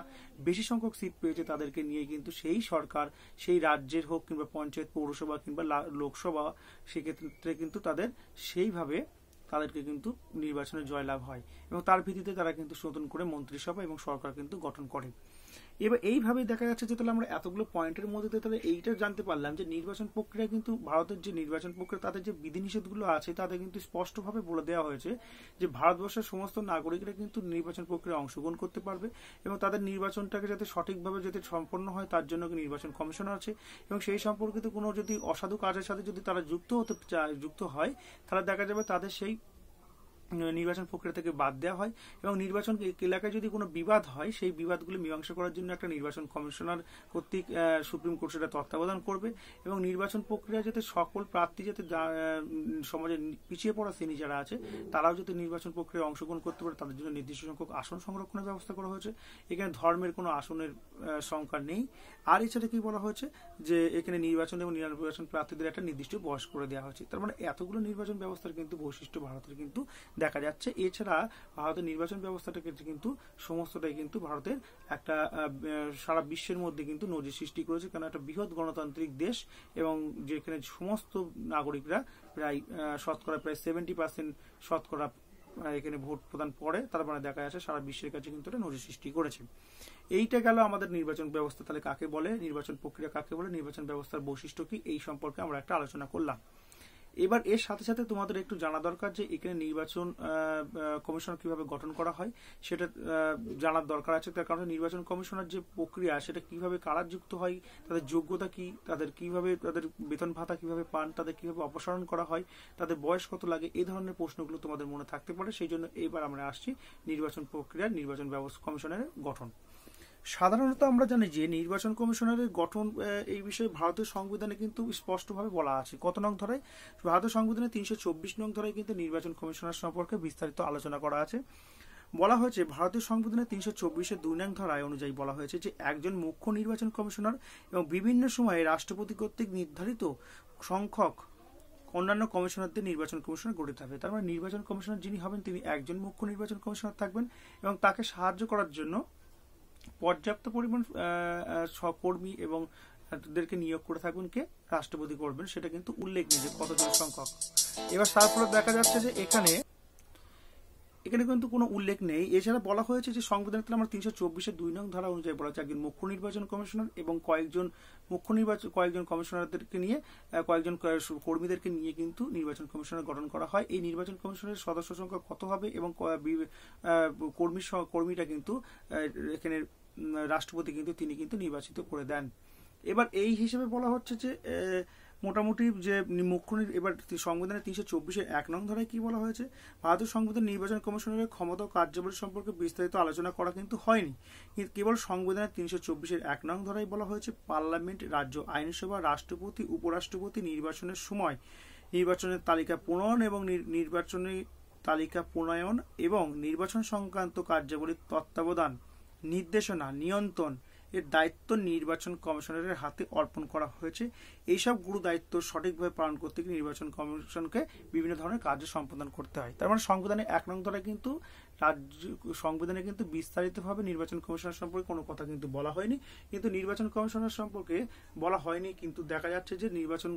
বেশি সংখ্যক সিট পেয়েছে তাদেরকে নিয়ে কিন্তু সেই সরকার, সেই রাজ্যের হোক কিংবা পঞ্চায়েত, পৌরসভা কিংবা লোকসভা, সেক্ষেত্রে কিন্তু তাদের সেইভাবে তাদেরকে কিন্তু নির্বাচনে জয়লাভ হয়। এবং তার ভিত্তিতে তারা কিন্তু নতুন করে মন্ত্রিসভা এবং সরকার কিন্তু গঠন করে। এবার এইভাবেই দেখা যাচ্ছে যে তাহলে আমরা এতগুলো পয়েন্টের মধ্যে দিয়ে তাহলে এইটা জানতে পারলাম যে নির্বাচন প্রক্রিয়া কিন্তু ভারতের যে নির্বাচন প্রক্রিয়া তাদের যে বিধিনিষেধগুলো আছে তাদের কিন্তু স্পষ্টভাবে বলে দেওয়া হয়েছে যে ভারতবর্ষের সমস্ত নাগরিকরা কিন্তু নির্বাচন প্রক্রিয়ায় অংশগ্রহণ করতে পারবে এবং তাদের নির্বাচনটাকে যাতে সঠিকভাবে যাতে সম্পন্ন হয় তার জন্য নির্বাচন কমিশন আছে এবং সেই সম্পর্কিত কোনো যদি অসাধু কাজের সাথে যদি তারা যুক্ত হতে যুক্ত হয়, তাহলে দেখা যাবে তাদের সেই নির্বাচন প্রক্রিয়া থেকে বাদ দেওয়া হয় এবং নির্বাচন এলাকায় যদি কোনো বিবাদ হয়, সেই বিবাদগুলি মীমাংসা করার জন্য একটা নির্বাচন কমিশনার কর্তৃক সুপ্রিম কোর্ট সেটা তত্ত্বাবধান করবে এবং নির্বাচন প্রক্রিয়া যাতে সকল প্রার্থী যাতে সমাজে পিছিয়ে পড়া শ্রেণি যারা আছে, তারাও যাতে নির্বাচন প্রক্রিয়ায় অংশগ্রহণ করতে পারে, তাদের জন্য নির্দিষ্ট সংখ্যক আসন সংরক্ষণের ব্যবস্থা করা হয়েছে। এখানে ধর্মের কোনো আসনের সংখ্যা নেই। আর এছাড়া কি বলা হয়েছে? যে এখানে নির্বাচন এবং নির্বাচন প্রার্থীদের একটা নির্দিষ্ট বয়স করে দেওয়া হয়েছে। তার মানে এতগুলো নির্বাচন ব্যবস্থার কিন্তু বৈশিষ্ট্য ভারতের কিন্তু দেখা যাচ্ছে। এছাড়া ভারতের নির্বাচন ব্যবস্থাটাকে কিন্তু সমস্তটাই কিন্তু ভারতের একটা সারা বিশ্বের মধ্যে কিন্তু নজির সৃষ্টি করেছে। কারণ একটা বৃহৎ গণতান্ত্রিক দেশ এবং যেখানে সমস্ত নাগরিকরা প্রায় শতকরা প্রায় সেভেন্টি পার্সেন্ট শতকরা এখানে ভোট প্রদান পরে তার মানে দেখা যাচ্ছে সারা বিশ্বের কাছে কিন্তু এটা নজির সৃষ্টি করেছে। এইটা গেল আমাদের নির্বাচন ব্যবস্থা। তাহলে কাকে বলে? নির্বাচন প্রক্রিয়া কাকে বলে? নির্বাচন ব্যবস্থার বৈশিষ্ট্য কি? এই সম্পর্কে আমরা একটা আলোচনা করলাম। এবার এর সাথে সাথে তোমাদের একটু জানা দরকার যে এখানে নির্বাচন কমিশন কীভাবে গঠন করা হয়, সেটা জানার দরকার আছে। তার কারণে নির্বাচন কমিশনের যে প্রক্রিয়া, সেটা কীভাবে কারা যুক্ত হয়, তাদের যোগ্যতা কি, তাদের কীভাবে, তাদের বেতন ভাতা কীভাবে পান, তাদের কীভাবে অপসারণ করা হয়, তাদের বয়স কত লাগে এই ধরনের প্রশ্নগুলো তোমাদের মনে থাকতে পারে। সেই জন্য এবার আমরা আসছি নির্বাচন প্রক্রিয়া, নির্বাচন ব্যবস্থা কমিশনের গঠন। সাধারণত আমরা জানি যে নির্বাচন কমিশনারের গঠন এই বিষয়ে ভারতের সংবিধানে কিন্তু স্পষ্টভাবে বলা আছে। কত নং ধরায়? ভারতের সংবিধানে তিনশো চব্বিশ নং ধরায় কিন্তু নির্বাচন কমিশনার সম্পর্কে বিস্তারিত আলোচনা করা আছে। বলা হয়েছে, ভারতীয় সংবিধানের তিনশো চব্বিশের দুই নং ধারায় অনুযায়ী বলা হয়েছে যে একজন মুখ্য নির্বাচন কমিশনার এবং বিভিন্ন সময়ে রাষ্ট্রপতি কর্তৃক নির্ধারিত সংখ্যক অন্যান্য কমিশনারদের নির্বাচন কমিশনার গঠিত হবে। তার মানে নির্বাচন কমিশনার যিনি হবেন, তিনি একজন মুখ্য নির্বাচন কমিশনার থাকবেন এবং তাকে সাহায্য করার জন্য পর্যাপ্ত পরিমাণ সহকর্মী এবং তাদেরকে নিয়োগ করে থাকবেন কে রাষ্ট্রপতি করবেন সেটা কিন্তু উল্লেখ নেই যে কতজন সংখ্যক। এবার তারপরে দেখা যাচ্ছে যে এখানে এখানে কিন্তু কোনো উল্লেখ নেই। এছাড়া বলা হয়েছে যে সংবিধানের আমরা তিনশো চব্বিশের দুই নং ধারা অনুযায়ী বলা হচ্ছে একজন মুখ্য নির্বাচন কমিশনার এবং কয়েকজন মুখ্য নির্বাচন, কয়েকজন কমিশনারদেরকে নিয়ে কয়েকজন কর্মীদেরকে নিয়ে কিন্তু নির্বাচন কমিশনার গঠন করা হয়। এই নির্বাচন কমিশনের সদস্য সংখ্যা কত হবে এবং কর্মী কর্মীটা কিন্তু এখানে রাষ্ট্রপতি কিন্তু তিনি কিন্তু নির্বাচিত করে দেন। এবার এই হিসেবে বলা হচ্ছে যে মোটামুটি যে মুখ্য এবার সংবিধানের তিনশো চব্বিশের এক নং ধারায় কি বলা হয়েছে? ভারতীয় সংবিধান নির্বাচন কমিশনের ক্ষমতা ও কার্যাবলী সম্পর্কে বিস্তারিত আলোচনা করা কিন্তু হয়নি। কিন্তু কেবল সংবিধানের তিনশো চব্বিশের এক নং ধারায় বলা হয়েছে, পার্লামেন্ট, রাজ্য আইনসভা, রাষ্ট্রপতি, উপরাষ্ট্রপতি নির্বাচনের সময় নির্বাচনের তালিকা প্রণয়ন এবং নির্বাচনী তালিকা প্রণয়ন এবং নির্বাচন সংক্রান্ত কার্যাবলীর তত্ত্বাবধান নির্দেশনা, নিয়ন্ত্রণ এর দায়িত্ব নির্বাচন কমিশনারের হাতে অর্পণ করা হয়েছে। এইসব গুরু দায়িত্ব সঠিকভাবে পালন করতে গিয়ে নির্বাচন কমিশনকে বিভিন্ন ধরনের কার্য সম্পাদন করতে হয়। তার মানে সংবিধানে এক নং ধরে কিন্তু রাজ্য, সংবিধানে কিন্তু বিস্তারিতভাবে নির্বাচন কমিশনার সম্পর্কে কোনো কথা কিন্তু বলা হয়নি। কিন্তু নির্বাচন কমিশনার সম্পর্কে বলা হয়নি, কিন্তু দেখা যাচ্ছে যে নির্বাচন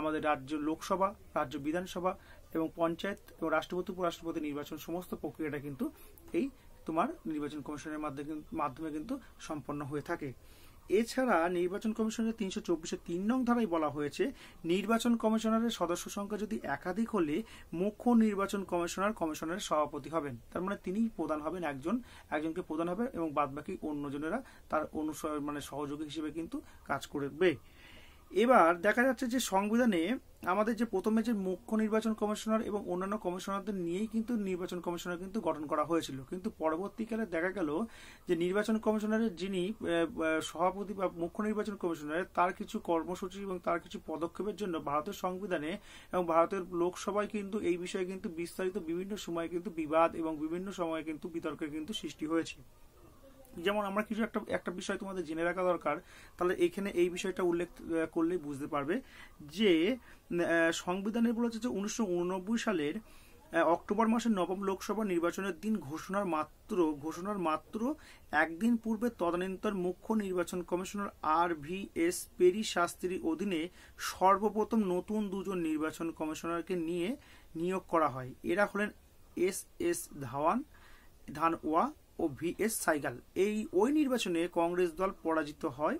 আমাদের রাজ্য লোকসভা, রাজ্য বিধানসভা এবং পঞ্চায়েত এবং রাষ্ট্রপতি, উপরাষ্ট্রপতি নির্বাচন সমস্ত প্রক্রিয়াটা কিন্তু এই তোমার নির্বাচন কমিশনের মাধ্যমে মাধ্যমে কিন্তু সম্পন্ন হয়ে থাকে। এছাড়া নির্বাচন কমিশনের তিনশো চব্বিশের তিন নং ধারায় বলা হয়েছে, নির্বাচন কমিশনারের সদস্য সংখ্যা যদি একাধিক হলে মুখ্য নির্বাচন কমিশনার কমিশনারের সভাপতি হবেন। তার মানে তিনি প্রধান হবেন একজন, একজনকে প্রধান হবে এবং বাদবাকি অন্যজনেরা তার অনুসরণ মানে সহযোগী হিসেবে কিন্তু কাজ করবে। এবার দেখা যাচ্ছে যে সংবিধানে আমাদের যে প্রথমে যে মুখ্য নির্বাচন কমিশনার এবং অন্যান্য কমিশনারদের নিয়েই কিন্তু নির্বাচন কমিশনার কিন্তু গঠন করা হয়েছিল। কিন্তু পরবর্তীকালে দেখা গেল যে নির্বাচন কমিশনারের যিনি সভাপতি বা মুখ্য নির্বাচন কমিশনার, তার কিছু কর্মসূচি এবং তার কিছু পদক্ষেপের জন্য ভারতের সংবিধানে এবং ভারতের লোকসভায় কিন্তু এই বিষয়ে কিন্তু বিস্তারিত বিভিন্ন সময়ে কিন্তু বিবাদ এবং বিভিন্ন সময়ে কিন্তু বিতর্কের কিন্তু সৃষ্টি হয়েছে। যেমন আমরা কিছু একটা একটা বিষয় তোমাদের জেনে রাখা দরকার, তাহলে এখানে এই বিষয়টা উল্লেখ করলেই বুঝতে পারবে যে সংবিধানে বলেছে যে উনিশশো উননব্বই সালের অক্টোবর মাসের নবম লোকসভা নির্বাচনের দিন ঘোষণার মাত্র ঘোষণার মাত্র একদিন পূর্বে তদানীন্তন মুখ্য নির্বাচন commissioner R V S Peri শাস্ত্রীর অধীনে সর্বপ্রথম নতুন দুজন নির্বাচন কমিশনারকে নিয়ে নিয়োগ করা হয়। এরা হলেন এস এস ধাওয়ান, ধানওয়া ও ভি এস সাইগাল। এই ওই নির্বাচনে কংগ্রেস দল পরাজিত হয়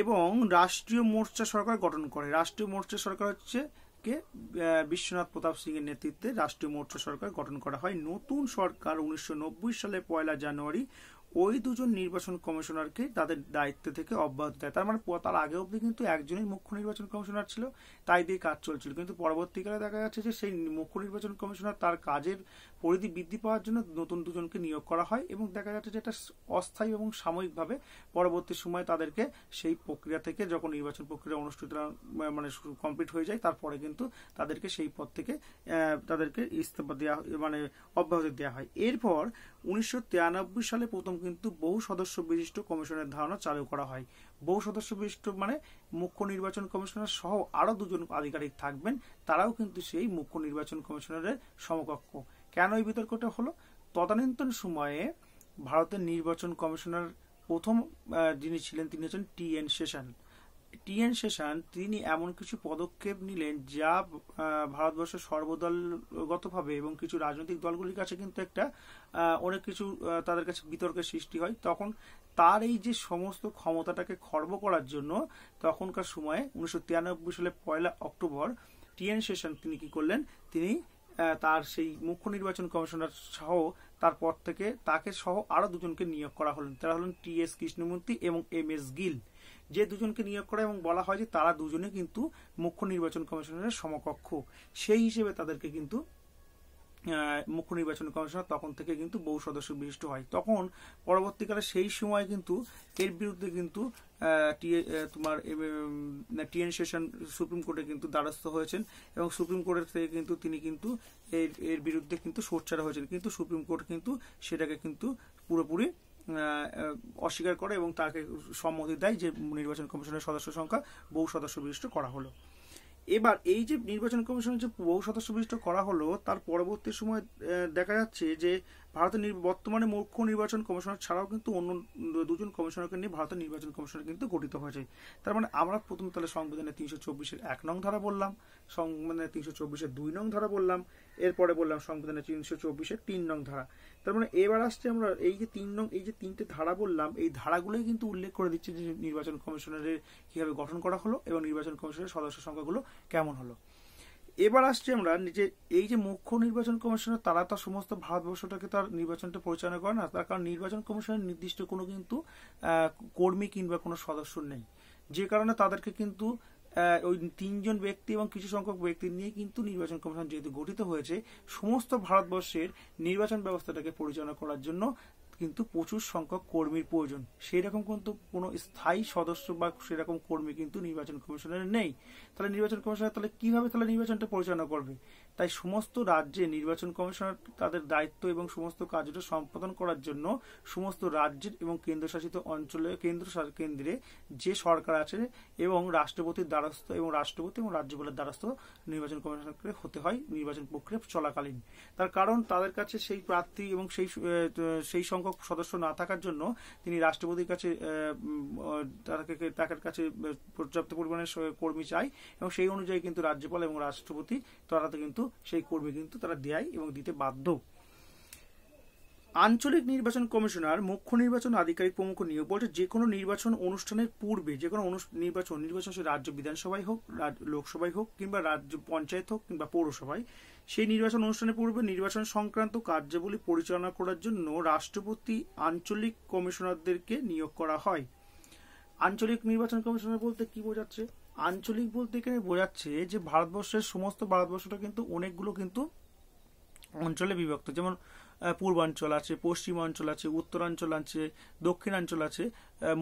এবং রাষ্ট্রীয় মোর্চা সরকার গঠন করে। রাষ্ট্রীয় মোর্চা সরকার হচ্ছে কে? বিশ্বনাথ প্রতাপ সিং এর নেতৃত্বে রাষ্ট্রীয় মোর্চা সরকার গঠন করা হয়। নতুন সরকার উনিশশো নব্বই সালে পয়লা জানুয়ারি ওই দুজন নির্বাচন কমিশনারকে তাদের দায়িত্ব থেকে অব্যাহত দেয়। তার মানে তার আগে অবধি কিন্তু একজনই মুখ্য নির্বাচন কমিশনার ছিল, তাই দিয়ে কাজ চলছিল। কিন্তু পরবর্তীকালে দেখা যাচ্ছে যে সেই মুখ্য নির্বাচন কমিশনার তার কাজের পরিধি বৃদ্ধি পাওয়ার জন্য নতুন দুজনকে নিয়োগ করা হয় এবং দেখা যাচ্ছে যে এটা অস্থায়ী এবং সাময়িকভাবে পরবর্তী সময় তাদেরকে সেই প্রক্রিয়া থেকে যখন নির্বাচন প্রক্রিয়া অনুষ্ঠিত মানে কমপ্লিট হয়ে যায়, তারপরে কিন্তু তাদেরকে সেই পদ থেকে তাদেরকে ইস্তফা দেওয়া মানে অব্যাহতি দেওয়া হয়। এরপর উনিশশো তিরানব্বই সালে প্রথম কিন্তু বহু সদস্য বিশিষ্ট কমিশনের ধারণা চালু করা হয়। বহু সদস্য বিশিষ্ট মানে মুখ্য নির্বাচন কমিশনার সহ আরও দুজন আধিকারিক থাকবেন, তারাও কিন্তু সেই মুখ্য নির্বাচন কমিশনারের সমকক্ষ। কেন এই বিতর্কটা হলো? তদানীন্তন সময়ে ভারতের নির্বাচন কমিশনার প্রথম যিনি ছিলেন তিনি হচ্ছেন টি এন শেষান টি এন শেষান তিনি এমন কিছু পদক্ষেপ নিলেন যা ভারতবর্ষের সর্বদলগতভাবে এবং কিছু রাজনৈতিক দলগুলির কাছে কিন্তু একটা অনেক কিছু তাদের কাছে বিতর্কের সৃষ্টি হয়। তখন তার এই যে সমস্ত ক্ষমতাটাকে খর্ব করার জন্য তখনকার সময়ে উনিশশো সালে পয়লা অক্টোবর টি এন শেষান তিনি কি করলেন? তিনি তার সেই মুখ্য নির্বাচন কমিশনার সহ তার পর থেকে তাকে সহ আরও দুজনকে নিয়োগ করা হলেন। তারা হলেন টি এস কৃষ্ণমূর্তি এবং এম এস গিল। যে দুজনকে নিয়োগ করা এবং বলা হয় যে তারা দুজনে কিন্তু মুখ্য নির্বাচন কমিশনারের সমকক্ষ। সেই হিসেবে তাদেরকে কিন্তু মুখ্য নির্বাচন কমিশনার তখন থেকে কিন্তু বহু সদস্য বিশিষ্ট হয়। তখন পরবর্তীকালে সেই সময় কিন্তু এর বিরুদ্ধে কিন্তু তোমার টিএন সেশন সুপ্রিম কোর্টে কিন্তু দ্বারস্থ হয়েছেন এবং সুপ্রিম কোর্টের থেকে কিন্তু তিনি কিন্তু এর এর বিরুদ্ধে কিন্তু সোচ্চার হয়েছেন। কিন্তু সুপ্রিম কোর্ট কিন্তু সেটাকে কিন্তু পুরোপুরি অস্বীকার করে এবং তাকে সম্মতি দেয় যে নির্বাচন কমিশনের সদস্য সংখ্যা বহু সদস্য বিশিষ্ট করা হলো। এবার এই যে নির্বাচন কমিশনের যে বহু সদস্য বিশিষ্ট করা হলো, তার পরবর্তী সময় দেখা যাচ্ছে যে ভারতের বর্তমানে মুখ্য নির্বাচন কমিশনার ছাড়াও কিন্তু অন্য দুজন কমিশনারকে নিয়ে ভারতের নির্বাচন কমিশনার কিন্তু গঠিত হয়েছে। তার মানে আমরা প্রথম তাহলে সংবিধানে তিনশো চব্বিশের এক নং ধারা বললাম সংবিধানে তিনশো চব্বিশের দুই নং ধারা বললাম। এরপরে বললাম সংবিধানে তিনশো চব্বিশের তিন নং ধারা। তার মানে এবার আসছে আমরা এই যে তিন নং, এই যে তিনটে ধারা বললাম, এই ধারাগুলোই কিন্তু উল্লেখ করে দিচ্ছে যে নির্বাচন কমিশনারের কীভাবে গঠন করা হলো এবং নির্বাচন কমিশনের সদস্য সংখ্যাগুলো কেমন হলো। এবার আসছি আমরা যে এই যে মুখ্য নির্বাচন কমিশনার, তারা তো সমস্ত ভারতবর্ষটাকে তার নির্বাচনটা পরিচালনা করে না, তার কারণ নির্বাচন কমিশনের নির্দিষ্ট কোনো কিন্তু কর্মী কিংবা কোনো সদস্য নেই। যে কারণে তাদেরকে কিন্তু ওই তিনজন ব্যক্তি এবং কিছু সংখ্যক ব্যক্তি নিয়ে কিন্তু নির্বাচন কমিশন যেহেতু গঠিত হয়েছে, সমস্ত ভারতবর্ষের নির্বাচন ব্যবস্থাটাকে পরিচালনা করার জন্য কিন্তু প্রচুর সংখ্যক কর্মীর প্রয়োজন। সেই রকম কিন্তু কোনো স্থায়ী সদস্য বা সেরকম কর্মী কিন্তু নির্বাচন কমিশনের নেই। তাহলে নির্বাচন কমিশনার তাহলে কীভাবে তাহলে নির্বাচনটা পরিচালনা করবে? তাই সমস্ত রাজ্যে নির্বাচন কমিশনার তাদের দায়িত্ব এবং সমস্ত কাজটা সম্পাদন করার জন্য সমস্ত রাজ্যের এবং কেন্দ্রশাসিত অঞ্চলে কেন্দ্র কেন্দ্রে যে সরকার আছে এবং রাষ্ট্রপতির দ্বারস্থ এবং রাষ্ট্রপতি এবং রাজ্যপালের দ্বারস্থ নির্বাচন কমিশনকে হতে হয়, নির্বাচন প্রক্রিয়া চলাকালীন। তার কারণ তাদের কাছে সেই প্রার্থী এবং সেই সেই সংখ্যক সদস্য না থাকার জন্য তিনি রাষ্ট্রপতির কাছে তাদের কাছে পর্যাপ্ত পরিমাণে কর্মী চাই এবং সেই অনুযায়ী কিন্তু রাজ্যপাল এবং রাষ্ট্রপতি, তারা কিন্তু সেই কর্মী কিন্তু তারা দেয় এবং দিতে বাধ্য। আঞ্চলিক নির্বাচন কমিশনার, মুখ্য নির্বাচন আধিকারিক প্রমুখ নিয়োগ বলছে যে কোনো নির্বাচন অনুষ্ঠানের পূর্বে যে কোনো নির্বাচন নির্বাচন সে রাজ্য বিধানসভায় হোক লোকসভায় হোক, কিংবা রাজ্য পঞ্চায়েত হোক, কিংবা পৌরসভায়, সেই নির্বাচন অনুষ্ঠানের পূর্বে নির্বাচন সংক্রান্ত কার্যাবলী পরিচালনা করার জন্য রাষ্ট্রপতি আঞ্চলিক কমিশনারদেরকে নিয়োগ করা হয়। আঞ্চলিক নির্বাচন কমিশনার বলতে কি বোঝাচ্ছে? আঞ্চলিক বলতে এখানে বোঝাচ্ছে যে ভারতবর্ষের সমস্ত ভারতবর্ষটা কিন্তু অনেকগুলো কিন্তু অঞ্চলে বিভক্ত। যেমন পূর্বাঞ্চল আছে, পশ্চিমাঞ্চল আছে, উত্তরাঞ্চল আছে, দক্ষিণাঞ্চল আছে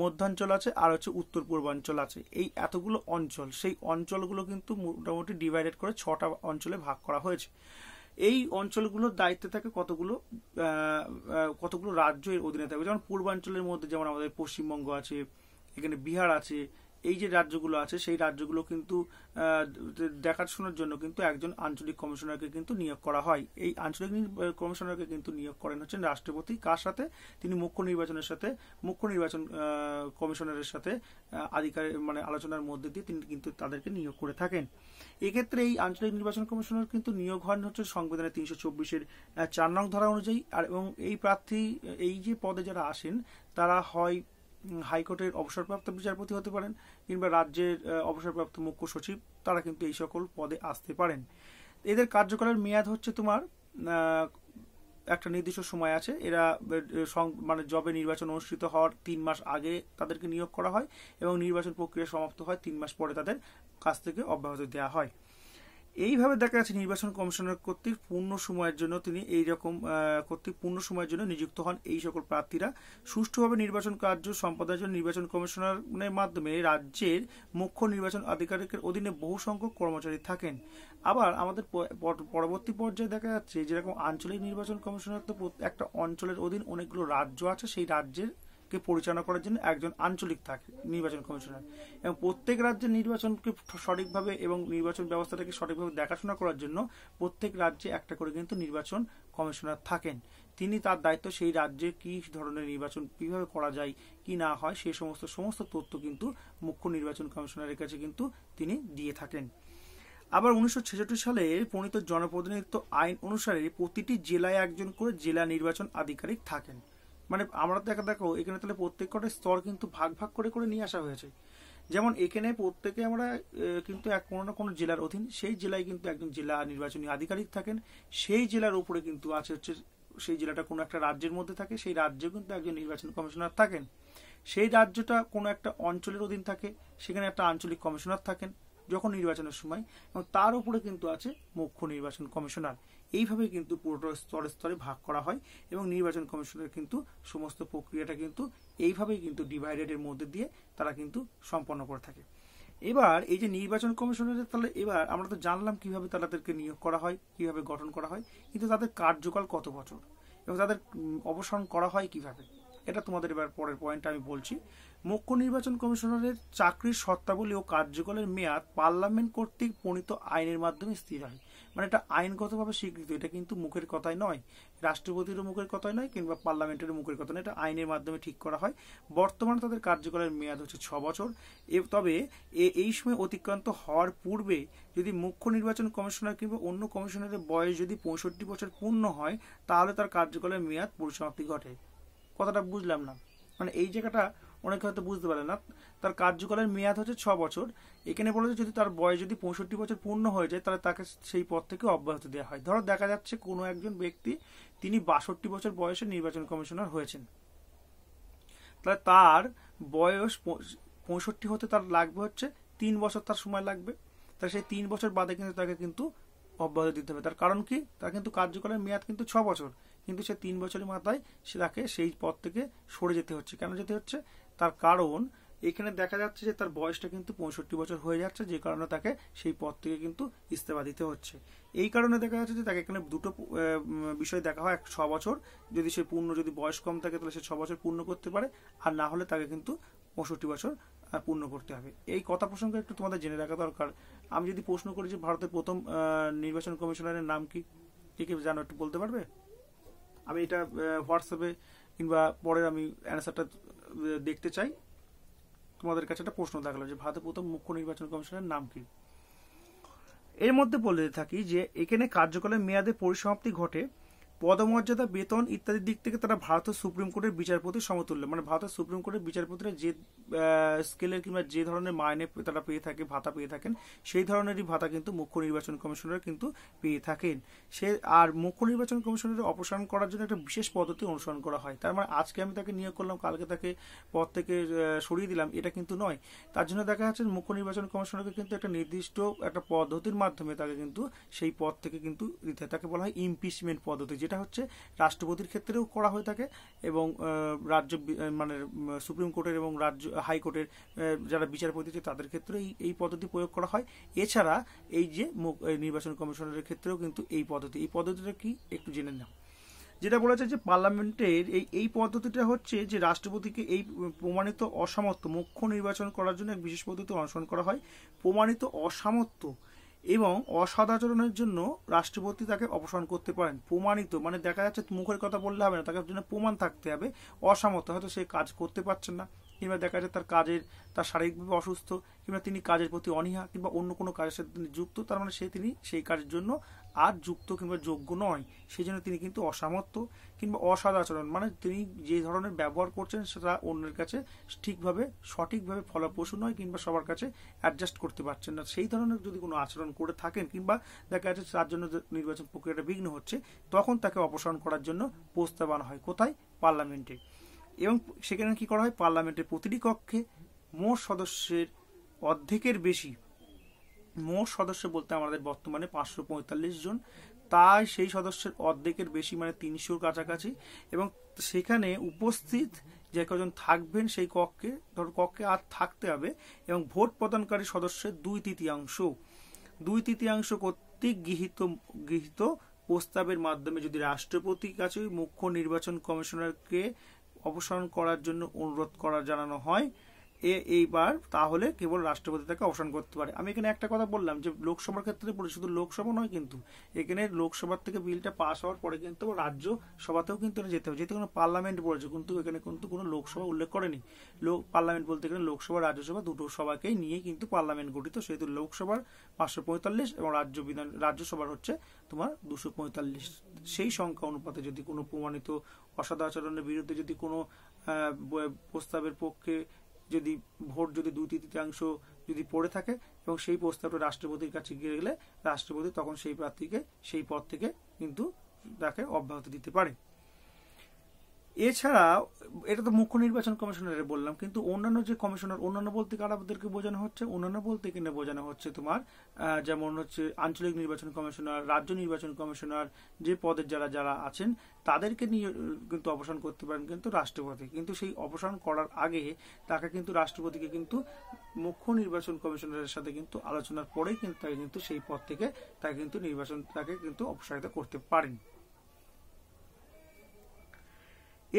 মধ্যাঞ্চল আছে, আর হচ্ছে উত্তর পূর্বাঞ্চল আছে। এই এতগুলো অঞ্চল, সেই অঞ্চলগুলো কিন্তু মোটামুটি ডিভাইডেড করে ছটা অঞ্চলে ভাগ করা হয়েছে। এই অঞ্চলগুলোর দায়িত্বে থাকে কতগুলো কতগুলো রাজ্য এর অধীনে থাকবে যেমন, পূর্বাঞ্চলের মধ্যে, যেমন আমাদের পশ্চিমবঙ্গ আছে, এখানে বিহার আছে এই যে রাজ্যগুলো আছে সেই রাজ্যগুলো কিন্তু দেখাশোনার জন্য কিন্তু একজন আঞ্চলিক কমিশনারকে কিন্তু নিয়োগ করা হয়। এই আঞ্চলিক কমিশনারকে কিন্তু নিয়োগ করেন হচ্ছেন রাষ্ট্রপতি। কার সাথে? তিনি মুখ্য নির্বাচনের সাথে মুখ্য নির্বাচন কমিশনারের সাথে আহ, আধিকারিক মানে আলোচনার মধ্যে দিয়ে তিনি কিন্তু তাদেরকে নিয়োগ করে থাকেন। এক্ষেত্রে এই আঞ্চলিক নির্বাচন কমিশনার কিন্তু নিয়োগ হন হচ্ছে সংবিধানের তিনশো চব্বিশের চার নং ধারা অনুযায়ী। আর এবং এই প্রার্থী এই যে পদে যারা আসেন তারা হয় হাইকোর্টের অবসরপ্রাপ্ত বিচারপতি হতে পারেন কিংবা রাজ্যের অবসরপ্রাপ্ত মুখ্য সচিব, তারা কিন্তু এই সকল পদে আসতে পারেন। এদের কার্যকালের মেয়াদ হচ্ছে তোমার একটা নির্দিষ্ট সময় আছে। এরা মানে জবে নির্বাচন অনুষ্ঠিত হওয়ার তিন মাস আগে তাদেরকে নিয়োগ করা হয় এবং নির্বাচন প্রক্রিয়া সমাপ্ত হয় তিন মাস পরে তাদের কাছ থেকে অব্যাহতি দেওয়া হয়। এইভাবে দেখা যাচ্ছে নির্বাচন কমিশনার কর্তৃক পূর্ণ সময়ের জন্য তিনি এই রকম কর্তৃক পূর্ণ সময়ের জন্য নিযুক্ত হন এই সকল প্রার্থীরা। সুষ্ঠুভাবে নির্বাচন কার্য সম্পাদনের জন্য নির্বাচন কমিশনারের মাধ্যমে রাজ্যের মুখ্য নির্বাচন আধিকারিকের অধীনে বহু সংখ্যক কর্মচারী থাকেন। আবার আমাদের পরবর্তী পর্যায়ে দেখা যাচ্ছে, যেরকম আঞ্চলিক নির্বাচন কমিশনার তো একটা অঞ্চলের অধীন অনেকগুলো রাজ্য আছে, সেই রাজ্যের কে পরিচালনা করার জন্য একজন আঞ্চলিক থাকে, নির্বাচন কমিশনার। এবং প্রত্যেক রাজ্যের নির্বাচনকে সঠিকভাবে এবং নির্বাচন ব্যবস্থাটাকে সঠিকভাবে দেখাশোনা করার জন্য প্রত্যেক রাজ্যে একটা করে কিন্তু নির্বাচন কমিশনার থাকেন। তিনি তার দায়িত্ব সেই রাজ্যে কি ধরনের নির্বাচন কীভাবে করা যায়, কি না হয় সেই সমস্ত সমস্ত তথ্য কিন্তু মুখ্য নির্বাচন কমিশনারের কাছে কিন্তু তিনি দিয়ে থাকেন। আবার উনিশশো ছেষট্টি সালে প্রণীত জনপ্রতিনিধিত্ব আইন অনুসারে প্রতিটি জেলায় একজন করে জেলা নির্বাচন আধিকারিক থাকেন। মানে আমরা দেখা দেখো, এখানে তাহলে প্রত্যেকটা স্তর কিন্তু ভাগ ভাগ করে করে নিয়ে আসা হয়েছে। যেমন এখানে প্রত্যেকে আমরা কিন্তু এক কোনো না কোনো জেলার অধীন, সেই জেলায় কিন্তু একজন জেলা নির্বাচনী আধিকারিক থাকেন। সেই জেলার উপরে কিন্তু আছে হচ্ছে, সেই জেলাটা কোনো একটা রাজ্যের মধ্যে থাকে, সেই রাজ্যে কিন্তু একজন নির্বাচন কমিশনার থাকেন। সেই রাজ্যটা কোনো একটা অঞ্চলের অধীন থাকে, সেখানে একটা আঞ্চলিক কমিশনার থাকেন। যখন নির্বাচনের সময়, এবং তার উপরে কিন্তু আছে মুখ্য নির্বাচন কমিশনার। এইভাবে কিন্তু পুরোটা স্তরে স্তরে ভাগ করা হয়, এবং নির্বাচন কমিশনের কিন্তু সমস্ত প্রক্রিয়াটা কিন্তু এইভাবেই কিন্তু ডিভাইডেডের মধ্যে দিয়ে তারা কিন্তু সম্পন্ন করে থাকে। এবার এই যে নির্বাচন কমিশনের, তাহলে এবার আমরা তো জানলাম কীভাবে তাদেরকে নিয়োগ করা হয়, কীভাবে গঠন করা হয়, কিন্তু তাদের কার্যকাল কত বছর? এবং তাদের অবসান করা হয় কীভাবে? এটা তোমাদের এবার পরের পয়েন্ট আমি বলছি। মুখ্য নির্বাচন কমিশনারের চাকরির শর্তাবলী ও কার্যকালের মেয়াদ পার্লামেন্ট কর্তৃক প্রণীত আইনের মাধ্যমে স্থির হয়। মানে এটা আইনগতভাবে স্বীকৃত, এটা কিন্তু মুখের কথাই নয়। রাষ্ট্রপতিরও মুখের কথাই নয়, কিংবা পার্লামেন্টের মুখের কথা নয়। এটা আইনের মাধ্যমে ঠিক করা হয়। বর্তমানে তাদের কার্যকালের মেয়াদ হচ্ছে ছ বছর। তবে এই সময় অতিক্রান্ত হওয়ার পূর্বে যদি মুখ্য নির্বাচন কমিশনার কিংবা অন্য কমিশনারের বয়স যদি পঁয়ষট্টি বছর পূর্ণ হয়, তাহলে তার কার্যকালের মেয়াদ পরিসমাপ্তি ঘটে। কথাটা বুঝলাম না। মানে এই জায়গাটা অনেকে হয়তো বুঝতে পারে না। তার কার্যকালের মেয়াদ হচ্ছে ছ বছর। এখানে বলেছে যদি তার বয়স যদি পঁয়ষট্টি বছর পূর্ণ হয়ে যায়, তাহলে তাকে সেই পদ থেকে অব্যাহতি দেওয়া হয়। ধরো দেখা যাচ্ছে কোনো একজন ব্যক্তি তিনি বাষট্টি বছর বয়সে নির্বাচন কমিশনার হয়েছেন। তাহলে তার বয়স পঁয়ষট্টি হতে তার লাগবে হচ্ছে তিন বছর তার সময় লাগবে। তাহলে সেই তিন বছর বাদে কিন্তু তাকে কিন্তু অব্যাহতি দিতে হবে। তার কারণ কি? তার কিন্তু কার্যকালের মেয়াদ কিন্তু ছ বছর। কিন্তু সে তিন বছরের মাথায় সে তাকে সেই পদ থেকে সরে যেতে হচ্ছে। কেন যেতে হচ্ছে? তার কারণ এখানে দেখা যাচ্ছে যে তার বয়সটা কিন্তু পঁয়ষট্টি বছর হয়ে যাচ্ছে, যে কারণে তাকে সেই পদ থেকে কিন্তু ইস্তফা দিতে হচ্ছে। এই কারণে দেখা যাচ্ছে যে তাকে এখানে দুটো বিষয় দেখা হয়। এক, ছ বছর। যদি সে পূর্ণ, যদি বয়স কম থাকে, তাহলে সে ছ বছর পূর্ণ করতে পারে। আর না হলে তাকে কিন্তু পঁয়ষট্টি বছর পূর্ণ করতে হবে। এই কথা প্রসঙ্গে একটু তোমাদের জেনে রাখা দরকার। আমি যদি প্রশ্ন করি যে ভারতের প্রথম নির্বাচন কমিশনারের নাম কে কে জানো একটু বলতে পারবে? আমি এটা হোয়াটসঅ্যাপে কিংবা পরের আমি অ্যান্সারটা দেখতে চাই। তোমাদের কাছে একটা প্রশ্ন দেখাল যে ভারতের প্রথম মুখ্য নির্বাচন কমিশনের নাম কি? এর মধ্যে বলে থাকি যে এখানে কার্যকালের মেয়াদে পরিসমাপ্তি ঘটে পদমর্যাদা, বেতন ইত্যাদির দিক থেকে তারা ভারতের সুপ্রিম কোর্টের বিচারপতির সমতুল্য। মানে ভারতের সুপ্রিম কোর্টের বিচারপতিরা যে স্কেলের কিংবা যে ধরনের মাইনে তারা পেয়ে থাকে, ভাতা পেয়ে থাকেন, সেই ধরনেরই ভাতা কিন্তু মুখ্য নির্বাচন কমিশনার কিন্তু পেয়ে থাকেন। সে, আর মুখ্য নির্বাচন কমিশনারের অপসারণ করার জন্য একটা বিশেষ পদ্ধতি অনুসরণ করা হয়। তার মানে আজকে আমি তাকে নিয়োগ করলাম, কালকে তাকে পদ থেকে সরিয়ে দিলাম, এটা কিন্তু নয়। তার জন্য দেখা যাচ্ছে মুখ্য নির্বাচন কমিশনারকে কিন্তু একটা নির্দিষ্ট একটা পদ্ধতির মাধ্যমে তাকে কিন্তু সেই পদ থেকে কিন্তু, তাকে বলা হয় ইমপিচমেন্ট পদ্ধতি, যেটা হচ্ছে রাষ্ট্রপতির ক্ষেত্রেও করা হয়ে থাকে এবং রাজ্য মানে সুপ্রিম কোর্টের এবং রাজ্য হাইকোর্টের যারা বিচারপতি আছে তাদের ক্ষেত্রে এই এই পদ্ধতি প্রয়োগ করা হয়। এছাড়া এই যে নির্বাচন কমিশনের ক্ষেত্রেও কিন্তু এই পদ্ধতি। এই পদ্ধতিটা কি একটু জেনে নাও। যেটা বলেছে যে পার্লামেন্টের এই এই পদ্ধতিটা হচ্ছে যে রাষ্ট্রপতিকে এই প্রমাণিত অসামর্থ্য, মুখ্য নির্বাচন করার জন্য এক বিশেষ পদ্ধতি অনুসরণ করা হয়। প্রমাণিত অসামর্থ্য এবং অসাধারণের জন্য রাষ্ট্রপতি তাকে অপসারণ করতে পারেন। প্রমাণিত মানে দেখা যাচ্ছে মুখের কথা বললে হবে না, তাকে জন্য প্রমাণ থাকতে হবে। অসামর্থ্য, হয়তো সে কাজ করতে পারছেন না। কিংবা দেখা যাচ্ছে তার কাজের, তার শারীরিকভাবে অসুস্থ, কিংবা তিনি কাজের প্রতি অনীহা, কিংবা অন্য কোনো কাজের সাথে তিনি যুক্ত, তার মানে সে তিনি সেই কাজের জন্য আর যুক্ত কিংবা যোগ্য নয়। সেই জন্য তিনি কিন্তু অসামর্থ্য কিংবা অসদাচরণ মানে তিনি যে ধরনের ব্যবহার করছেন, সেটা অন্যের কাছে ঠিকভাবে, সঠিকভাবে ফলপ্রসূ নয় কিংবা সবার কাছে অ্যাডজাস্ট করতে পারছেন না। সেই ধরনের যদি কোনো আচরণ করে থাকেন কিংবা দেখা যাচ্ছে তার জন্য নির্বাচন প্রক্রিয়াটা বিঘ্ন হচ্ছে, তখন তাকে অপসারণ করার জন্য প্রস্তাব আনা হয়। কোথায়? পার্লামেন্টে। এবং সেখানে কি করা হয়? পার্লামেন্টের প্রতিটি কক্ষে মোট সদস্যের অর্ধেকের বেশি, মোট সদস্য বলতে আমাদের বর্তমানে পাঁচশো পঁয়তাল্লিশ জন। তাই সেই সদস্যের অর্ধেকের বেশি মানে তিনশোর কাছাকাছি এবং সেখানে উপস্থিত যে কজন থাকবেন সেই কক্ষে, ধর কক্ষে আর থাকতে হবে এবং ভোট প্রদানকারী সদস্যের দুই তৃতীয়াংশ। দুই তৃতীয়াংশ কর্তৃক গৃহীত গৃহীত প্রস্তাবের মাধ্যমে যদি রাষ্ট্রপতির কাছে মুখ্য নির্বাচন কমিশনারকে অপসারণ করার জন্য অনুরোধ করা জানানো হয়। এ এইবার তাহলে কেবল রাষ্ট্রপতি তাকে অবসান করতে পারে। আমি এখানে একটা কথা বললাম যে, লোকসভার ক্ষেত্রে বলি শুধু লোকসভা নয় কিন্তু, এখানে লোকসভার থেকে বিলটা পাস হওয়ার পরে কিন্তু রাজ্য সভাতেও কিন্তু যেতে হবে। যেহেতু কোনো পার্লামেন্ট বলেছে, কিন্তু এখানে কিন্তু কোনো লোকসভা উল্লেখ করেনি। লোক, পার্লামেন্ট বলতে গেলে লোকসভা, রাজ্যসভা দুটো সভাকেই নিয়ে কিন্তু পার্লামেন্ট গঠিত। সেহেতু লোকসভার পাঁচশো পঁয়তাল্লিশ এবং রাজ্য বিধান, রাজ্যসভার হচ্ছে তোমার দুশো পঁয়তাল্লিশ। সেই সংখ্যা অনুপাতে যদি কোনো প্রমাণিত অসদাচরণের বিরুদ্ধে যদি কোনো প্রস্তাবের পক্ষে যদি ভোট, যদি দুই তৃতীয়াংশ যদি পড়ে থাকে এবং সেই প্রস্তাবটা রাষ্ট্রপতির কাছে গিয়ে গেলে রাষ্ট্রপতি তখন সেই প্রার্থীকে, সেই পদ থেকে কিন্তু তাকে অব্যাহতি দিতে পারে। এছাড়া, এটা তো মুখ্য নির্বাচন কমিশনারে বললাম, কিন্তু অন্যান্য যে কমিশনার, অন্যান্য বলতে কারাদেরকে বোঝানো হচ্ছে? অন্যান্য বলতে কিনে বোঝানো হচ্ছে তোমার যেমন হচ্ছে আঞ্চলিক নির্বাচন কমিশনার, রাজ্য নির্বাচন কমিশনার, যে পদের যারা যারা আছেন, তাদেরকে নিয়ে কিন্তু অবসান করতে পারেন কিন্তু রাষ্ট্রপতি। কিন্তু সেই অবসান করার আগে তাকে কিন্তু রাষ্ট্রপতিকে কিন্তু মুখ্য নির্বাচন কমিশনারের সাথে কিন্তু আলোচনার পরেই কিন্তু তাকে কিন্তু সেই পদ থেকে তাকে কিন্তু নির্বাচন, তাকে কিন্তু অপসারিত করতে পারেন।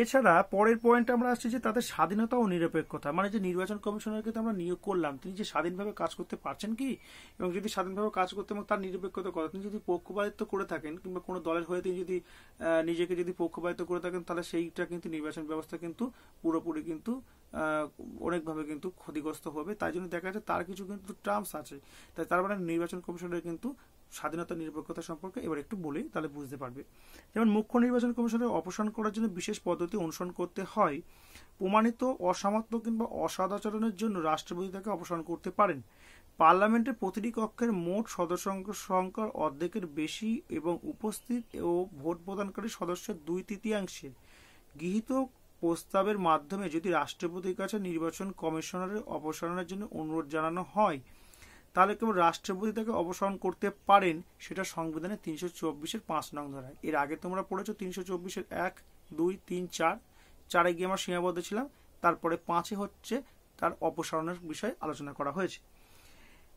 এছাড়া পরের পয়েন্ট আমরা আসছি যে তাদের স্বাধীনতা ও নিরপেক্ষতা। মানে যে নির্বাচন কমিশনারকে তো আমরা নিয়োগ করলাম, তিনি যে স্বাধীনভাবে কাজ করতে পারছেন কি? এবং যদি স্বাধীনভাবে কাজ করতে এবং তার নিরপেক্ষতা কথা তিনি যদি পক্ষপাতিত্ব করে থাকেন কিংবা কোনো দলের হয়ে তিনি যদি নিজেকে যদি পক্ষপাতিত্ব করে থাকেন, তাহলে সেইটা কিন্তু নির্বাচন ব্যবস্থা কিন্তু পুরোপুরি কিন্তু অনেকভাবে কিন্তু ক্ষতিগ্রস্ত হবে। তাই জন্য দেখা যাচ্ছে তার কিছু কিন্তু টার্মস আছে। তাই তার মানে নির্বাচন কমিশনের কিন্তু স্বাধীনতা নিরপেক্ষতা সম্পর্কে এবার একটু বলি, তাহলে বুঝতে পারবে। যেমন মুখ্য নির্বাচন কমিশনের অপসারণ করার জন্য বিশেষ পদ্ধতি অনুসরণ করতে হয়। প্রমাণিত অসামর্থ্য কিংবা অসদাচরণের জন্য রাষ্ট্রপতি তাকে অপসারণ করতে পারেন। পার্লামেন্টের প্রতিটি কক্ষের মোট সদস্য সংখ্যার অর্ধেকের বেশি এবং উপস্থিত ও ভোট প্রদানকারী সদস্যের দুই তৃতীয়াংশে গৃহীত প্রস্তাবের মাধ্যমে যদি রাষ্ট্রপতির কাছে নির্বাচন কমিশনারের অপসারণের জন্য অনুরোধ জানানো হয় তাহলে কেবল রাষ্ট্রপতি তাকে অপসারণ করতে পারেন, সেটা সংবিধানের তিনশো চব্বিশের পাঁচ নং ধরায় এর আগে তোমরা পড়েছো তিনশো চব্বিশের এক, দুই, তিন, চার। চারে গিয়ে আমরা সীমাবদ্ধ ছিলাম, তারপরে পাঁচে হচ্ছে তার অপসারণের বিষয়ে আলোচনা করা হয়েছে।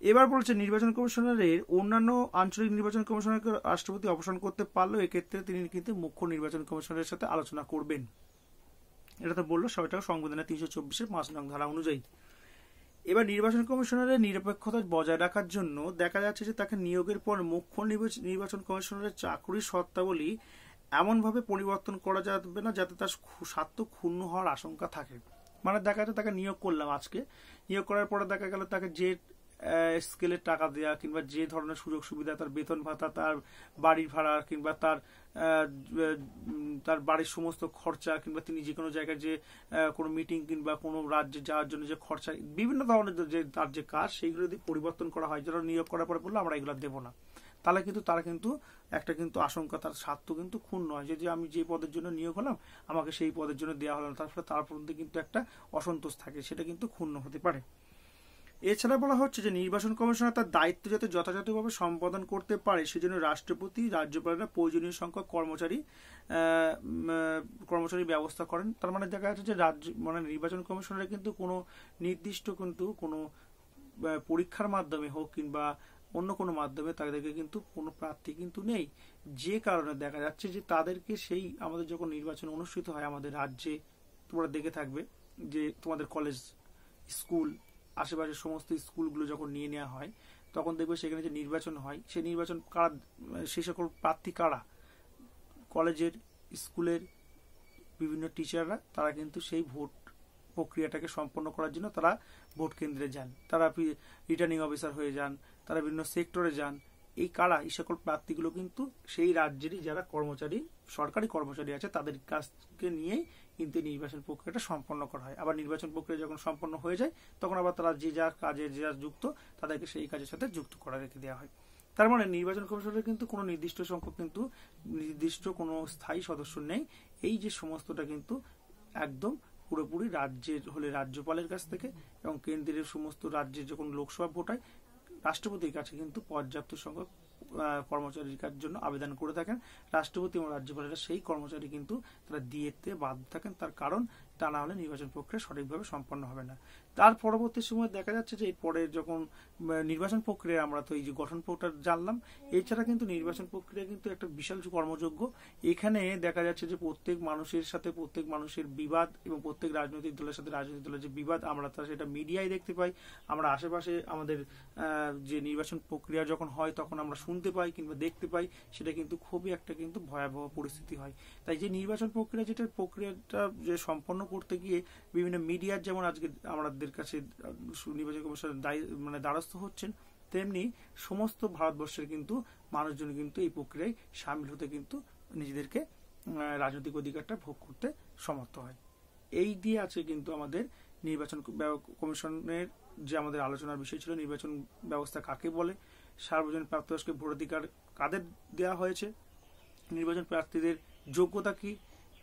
এবার বলছে নির্বাচন কমিশনারের অন্যান্য আঞ্চলিক নির্বাচন কমিশনারকে রাষ্ট্রপতি অপসারণ করতে পারলেও এক্ষেত্রে তিনি কিন্তু মুখ্য নির্বাচন কমিশনারের সাথে আলোচনা করবেন। এটা তো বলল সবটা সংবিধানের তিনশো চব্বিশের পাঁচ নং ধারা অনুযায়ী। এবার নির্বাচন কমিশনারের নিরপেক্ষতা বজায় রাখার জন্য দেখা যাচ্ছে যে তাকে নিয়োগের পর মুখ্য নির্বাচন কমিশনারের চাকরির শর্তাবলী এমনভাবে পরিবর্তন করা যাবে না যাতে তার স্বার্থ ক্ষুণ্ণ হওয়ার আশঙ্কা থাকে। মানে দেখা যাচ্ছে তাকে নিয়োগ করলাম আজকে। নিয়োগ করার পরে দেখা গেল তাকে যে স্কেলের টাকা দেওয়া কিংবা যে ধরনের সুযোগ সুবিধা, তার বেতন ভাতা, তার বাড়ির ভাড়া কিংবা তার তার বাড়ির সমস্ত খরচা কিংবা তিনি যে কোনো জায়গায় যে কোনো মিটিং কিংবা কোনো রাজ্যে যাওয়ার জন্য যে খরচা, বিভিন্ন ধরনের যে তার যে কাজ, সেইগুলো যদি পরিবর্তন করা হয় যারা নিয়োগ করার পরে বলল, আমরা এগুলো দেবো না। তাহলে কিন্তু তারা কিন্তু, একটা কিন্তু আশঙ্কা, তার স্বার্থ কিন্তু খুন নয় যে যে, আমি যে পদের জন্য নিয়োগ হলাম, আমাকে সেই পদের জন্য দেওয়া হলো না। তার ফলে তার কিন্তু একটা অসন্তোষ থাকে, সেটা কিন্তু ক্ষুণ্ণ হতে পারে। এছাড়া বলা হচ্ছে যে নির্বাচন কমিশনার তার দায়িত্ব যাতে যথাযথভাবে সম্পাদন করতে পারে, সেজন্য রাষ্ট্রপতি, রাজ্যপালেরা প্রয়োজনীয় সংখ্যক কর্মচারী কর্মচারী ব্যবস্থা করেন। তার মানে দেখা যাচ্ছে যে রাজ্য মানে নির্বাচন কমিশনারের কিন্তু কোনো নির্দিষ্ট কিন্তু কোনো পরীক্ষার মাধ্যমে হোক কিংবা অন্য কোনো মাধ্যমে তাদেরকে কিন্তু কোনো প্রার্থী কিন্তু নেই। যে কারণে দেখা যাচ্ছে যে তাদেরকে সেই আমাদের যখন নির্বাচন অনুষ্ঠিত হয় আমাদের রাজ্যে, তোমরা দেখে থাকবে যে তোমাদের কলেজ, স্কুল আশেপাশের সমস্ত স্কুলগুলো যখন নিয়ে নেওয়া হয়, তখন দেখবে সেখানে যে নির্বাচন হয়, সেই নির্বাচন কারা সেই সকল প্রার্থী কারা? কলেজের, স্কুলের বিভিন্ন টিচাররা, তারা কিন্তু সেই ভোট প্রক্রিয়াটাকে সম্পন্ন করার জন্য তারা ভোট কেন্দ্রে যান। তারা রিটার্নিং অফিসার হয়ে যান, তারা বিভিন্ন সেক্টরে যান এই কারা, এই সকল প্রার্থীগুলো কিন্তু সেই রাজ্যেরই যারা কর্মচারী, সরকারি কর্মচারী আছে, তাদের কাছকে নিয়েই কিন্তু নির্বাচন প্রক্রিয়াটা সম্পন্ন করা হয়। আবার নির্বাচন প্রক্রিয়া যখন সম্পন্ন হয়ে যায়, তখন আবার তারা যে যার কাজে, যে যার যুক্ত, তাদেরকে সেই কাজের সাথে যুক্ত করা রেখে দেওয়া হয়। তার মানে নির্বাচন কমিশনের কিন্তু কোনো নির্দিষ্ট সংখ্যক কিন্তু নির্দিষ্ট কোনো স্থায়ী সদস্য নেই। এই যে সমস্তটা কিন্তু একদম পুরোপুরি রাজ্যের হলে রাজ্যপালের কাছ থেকে এবং কেন্দ্রের সমস্ত রাজ্যের যখন লোকসভা ভোট হয় রাষ্ট্রপতির কাছে কিন্তু পর্যাপ্ত সংখ্যক কর্মচারীর কাজ জন্য আবেদন করে থাকেন। রাষ্ট্রপতি এবং রাজ্যপালেরা সেই কর্মচারী কিন্তু তারা দিয়েতে বাধ্য থাকেন। তার কারণ তা না হলে নির্বাচন প্রক্রিয়া সঠিকভাবে সম্পন্ন হবে না। তার পরবর্তী সময় দেখা যাচ্ছে যে এরপরে যখন নির্বাচন প্রক্রিয়া আমরা তো এই যে গঠন প্রক্রিয়া জানলাম, এছাড়া কিন্তু নির্বাচন প্রক্রিয়া কিন্তু একটা বিশাল কর্মযোগ্য। এখানে দেখা যাচ্ছে যে প্রত্যেক মানুষের সাথে প্রত্যেক মানুষের বিবাদ এবং প্রত্যেক রাজনৈতিক দলের সাথে রাজনৈতিক দলের যে বিবাদ, আমরা তা সেটা মিডিয়ায় দেখতে পাই। আমরা আশেপাশে আমাদের যে নির্বাচন প্রক্রিয়া যখন হয় তখন আমরা শুনতে পাই কিংবা দেখতে পাই, সেটা কিন্তু খুবই একটা কিন্তু ভয়াবহ পরিস্থিতি হয়। তাই যে নির্বাচন প্রক্রিয়া, যেটা প্রক্রিয়াটা যে সম্পন্ন করতে গিয়ে বিভিন্ন মিডিয়ার যেমন আজকে আমাদের কাছে নির্বাচন কমিশনের দায়ী মানে দ্বারস্থ হচ্ছেন, তেমনি সমস্ত ভারতবর্ষের কিন্তু মানুষজন কিন্তু এই প্রক্রিয়ায় সামিল হতে কিন্তু নিজেদেরকে রাজনৈতিক অধিকারটা ভোগ করতে সমর্থ হয়। এই দিয়ে আছে কিন্তু আমাদের নির্বাচন কমিশনের যে আমাদের আলোচনার বিষয় ছিল, নির্বাচন ব্যবস্থা কাকে বলে, সার্বজনীন প্রাপ্তবয়স্ক ভোটাধিকার কাদের দেওয়া হয়েছে, নির্বাচন প্রার্থীদের যোগ্যতা কি,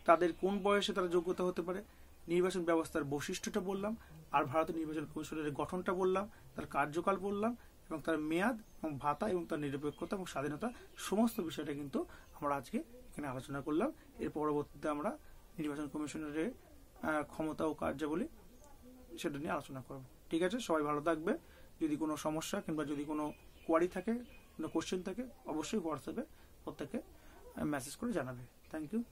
তাদের কোন বয়সে তারা যোগ্যতা হতে পারে নির্বাচন ব্যবস্থার বৈশিষ্ট্যটা বললাম আর ভারতের নির্বাচন কমিশনের গঠনটা বললাম তার কার্যকাল বললাম এবং তার মেয়াদ এবং ভাতা এবং তার নিরপেক্ষতা এবং স্বাধীনতা সমস্ত বিষয়টা কিন্তু আমরা আজকে এখানে আলোচনা করলাম। এর পরবর্তীতে আমরা নির্বাচন কমিশনারের আহ, ক্ষমতা ও কার্যাবলী সেটা নিয়ে আলোচনা করব। ঠিক আছে? সবাই ভালো থাকবে। যদি কোনো সমস্যা কিংবা যদি কোনো কোয়ারি থাকে কোনো কোশ্চেন থাকে অবশ্যই হোয়াটসঅ্যাপে প্রত্যেকে মেসেজ করে জানাবে। Thank you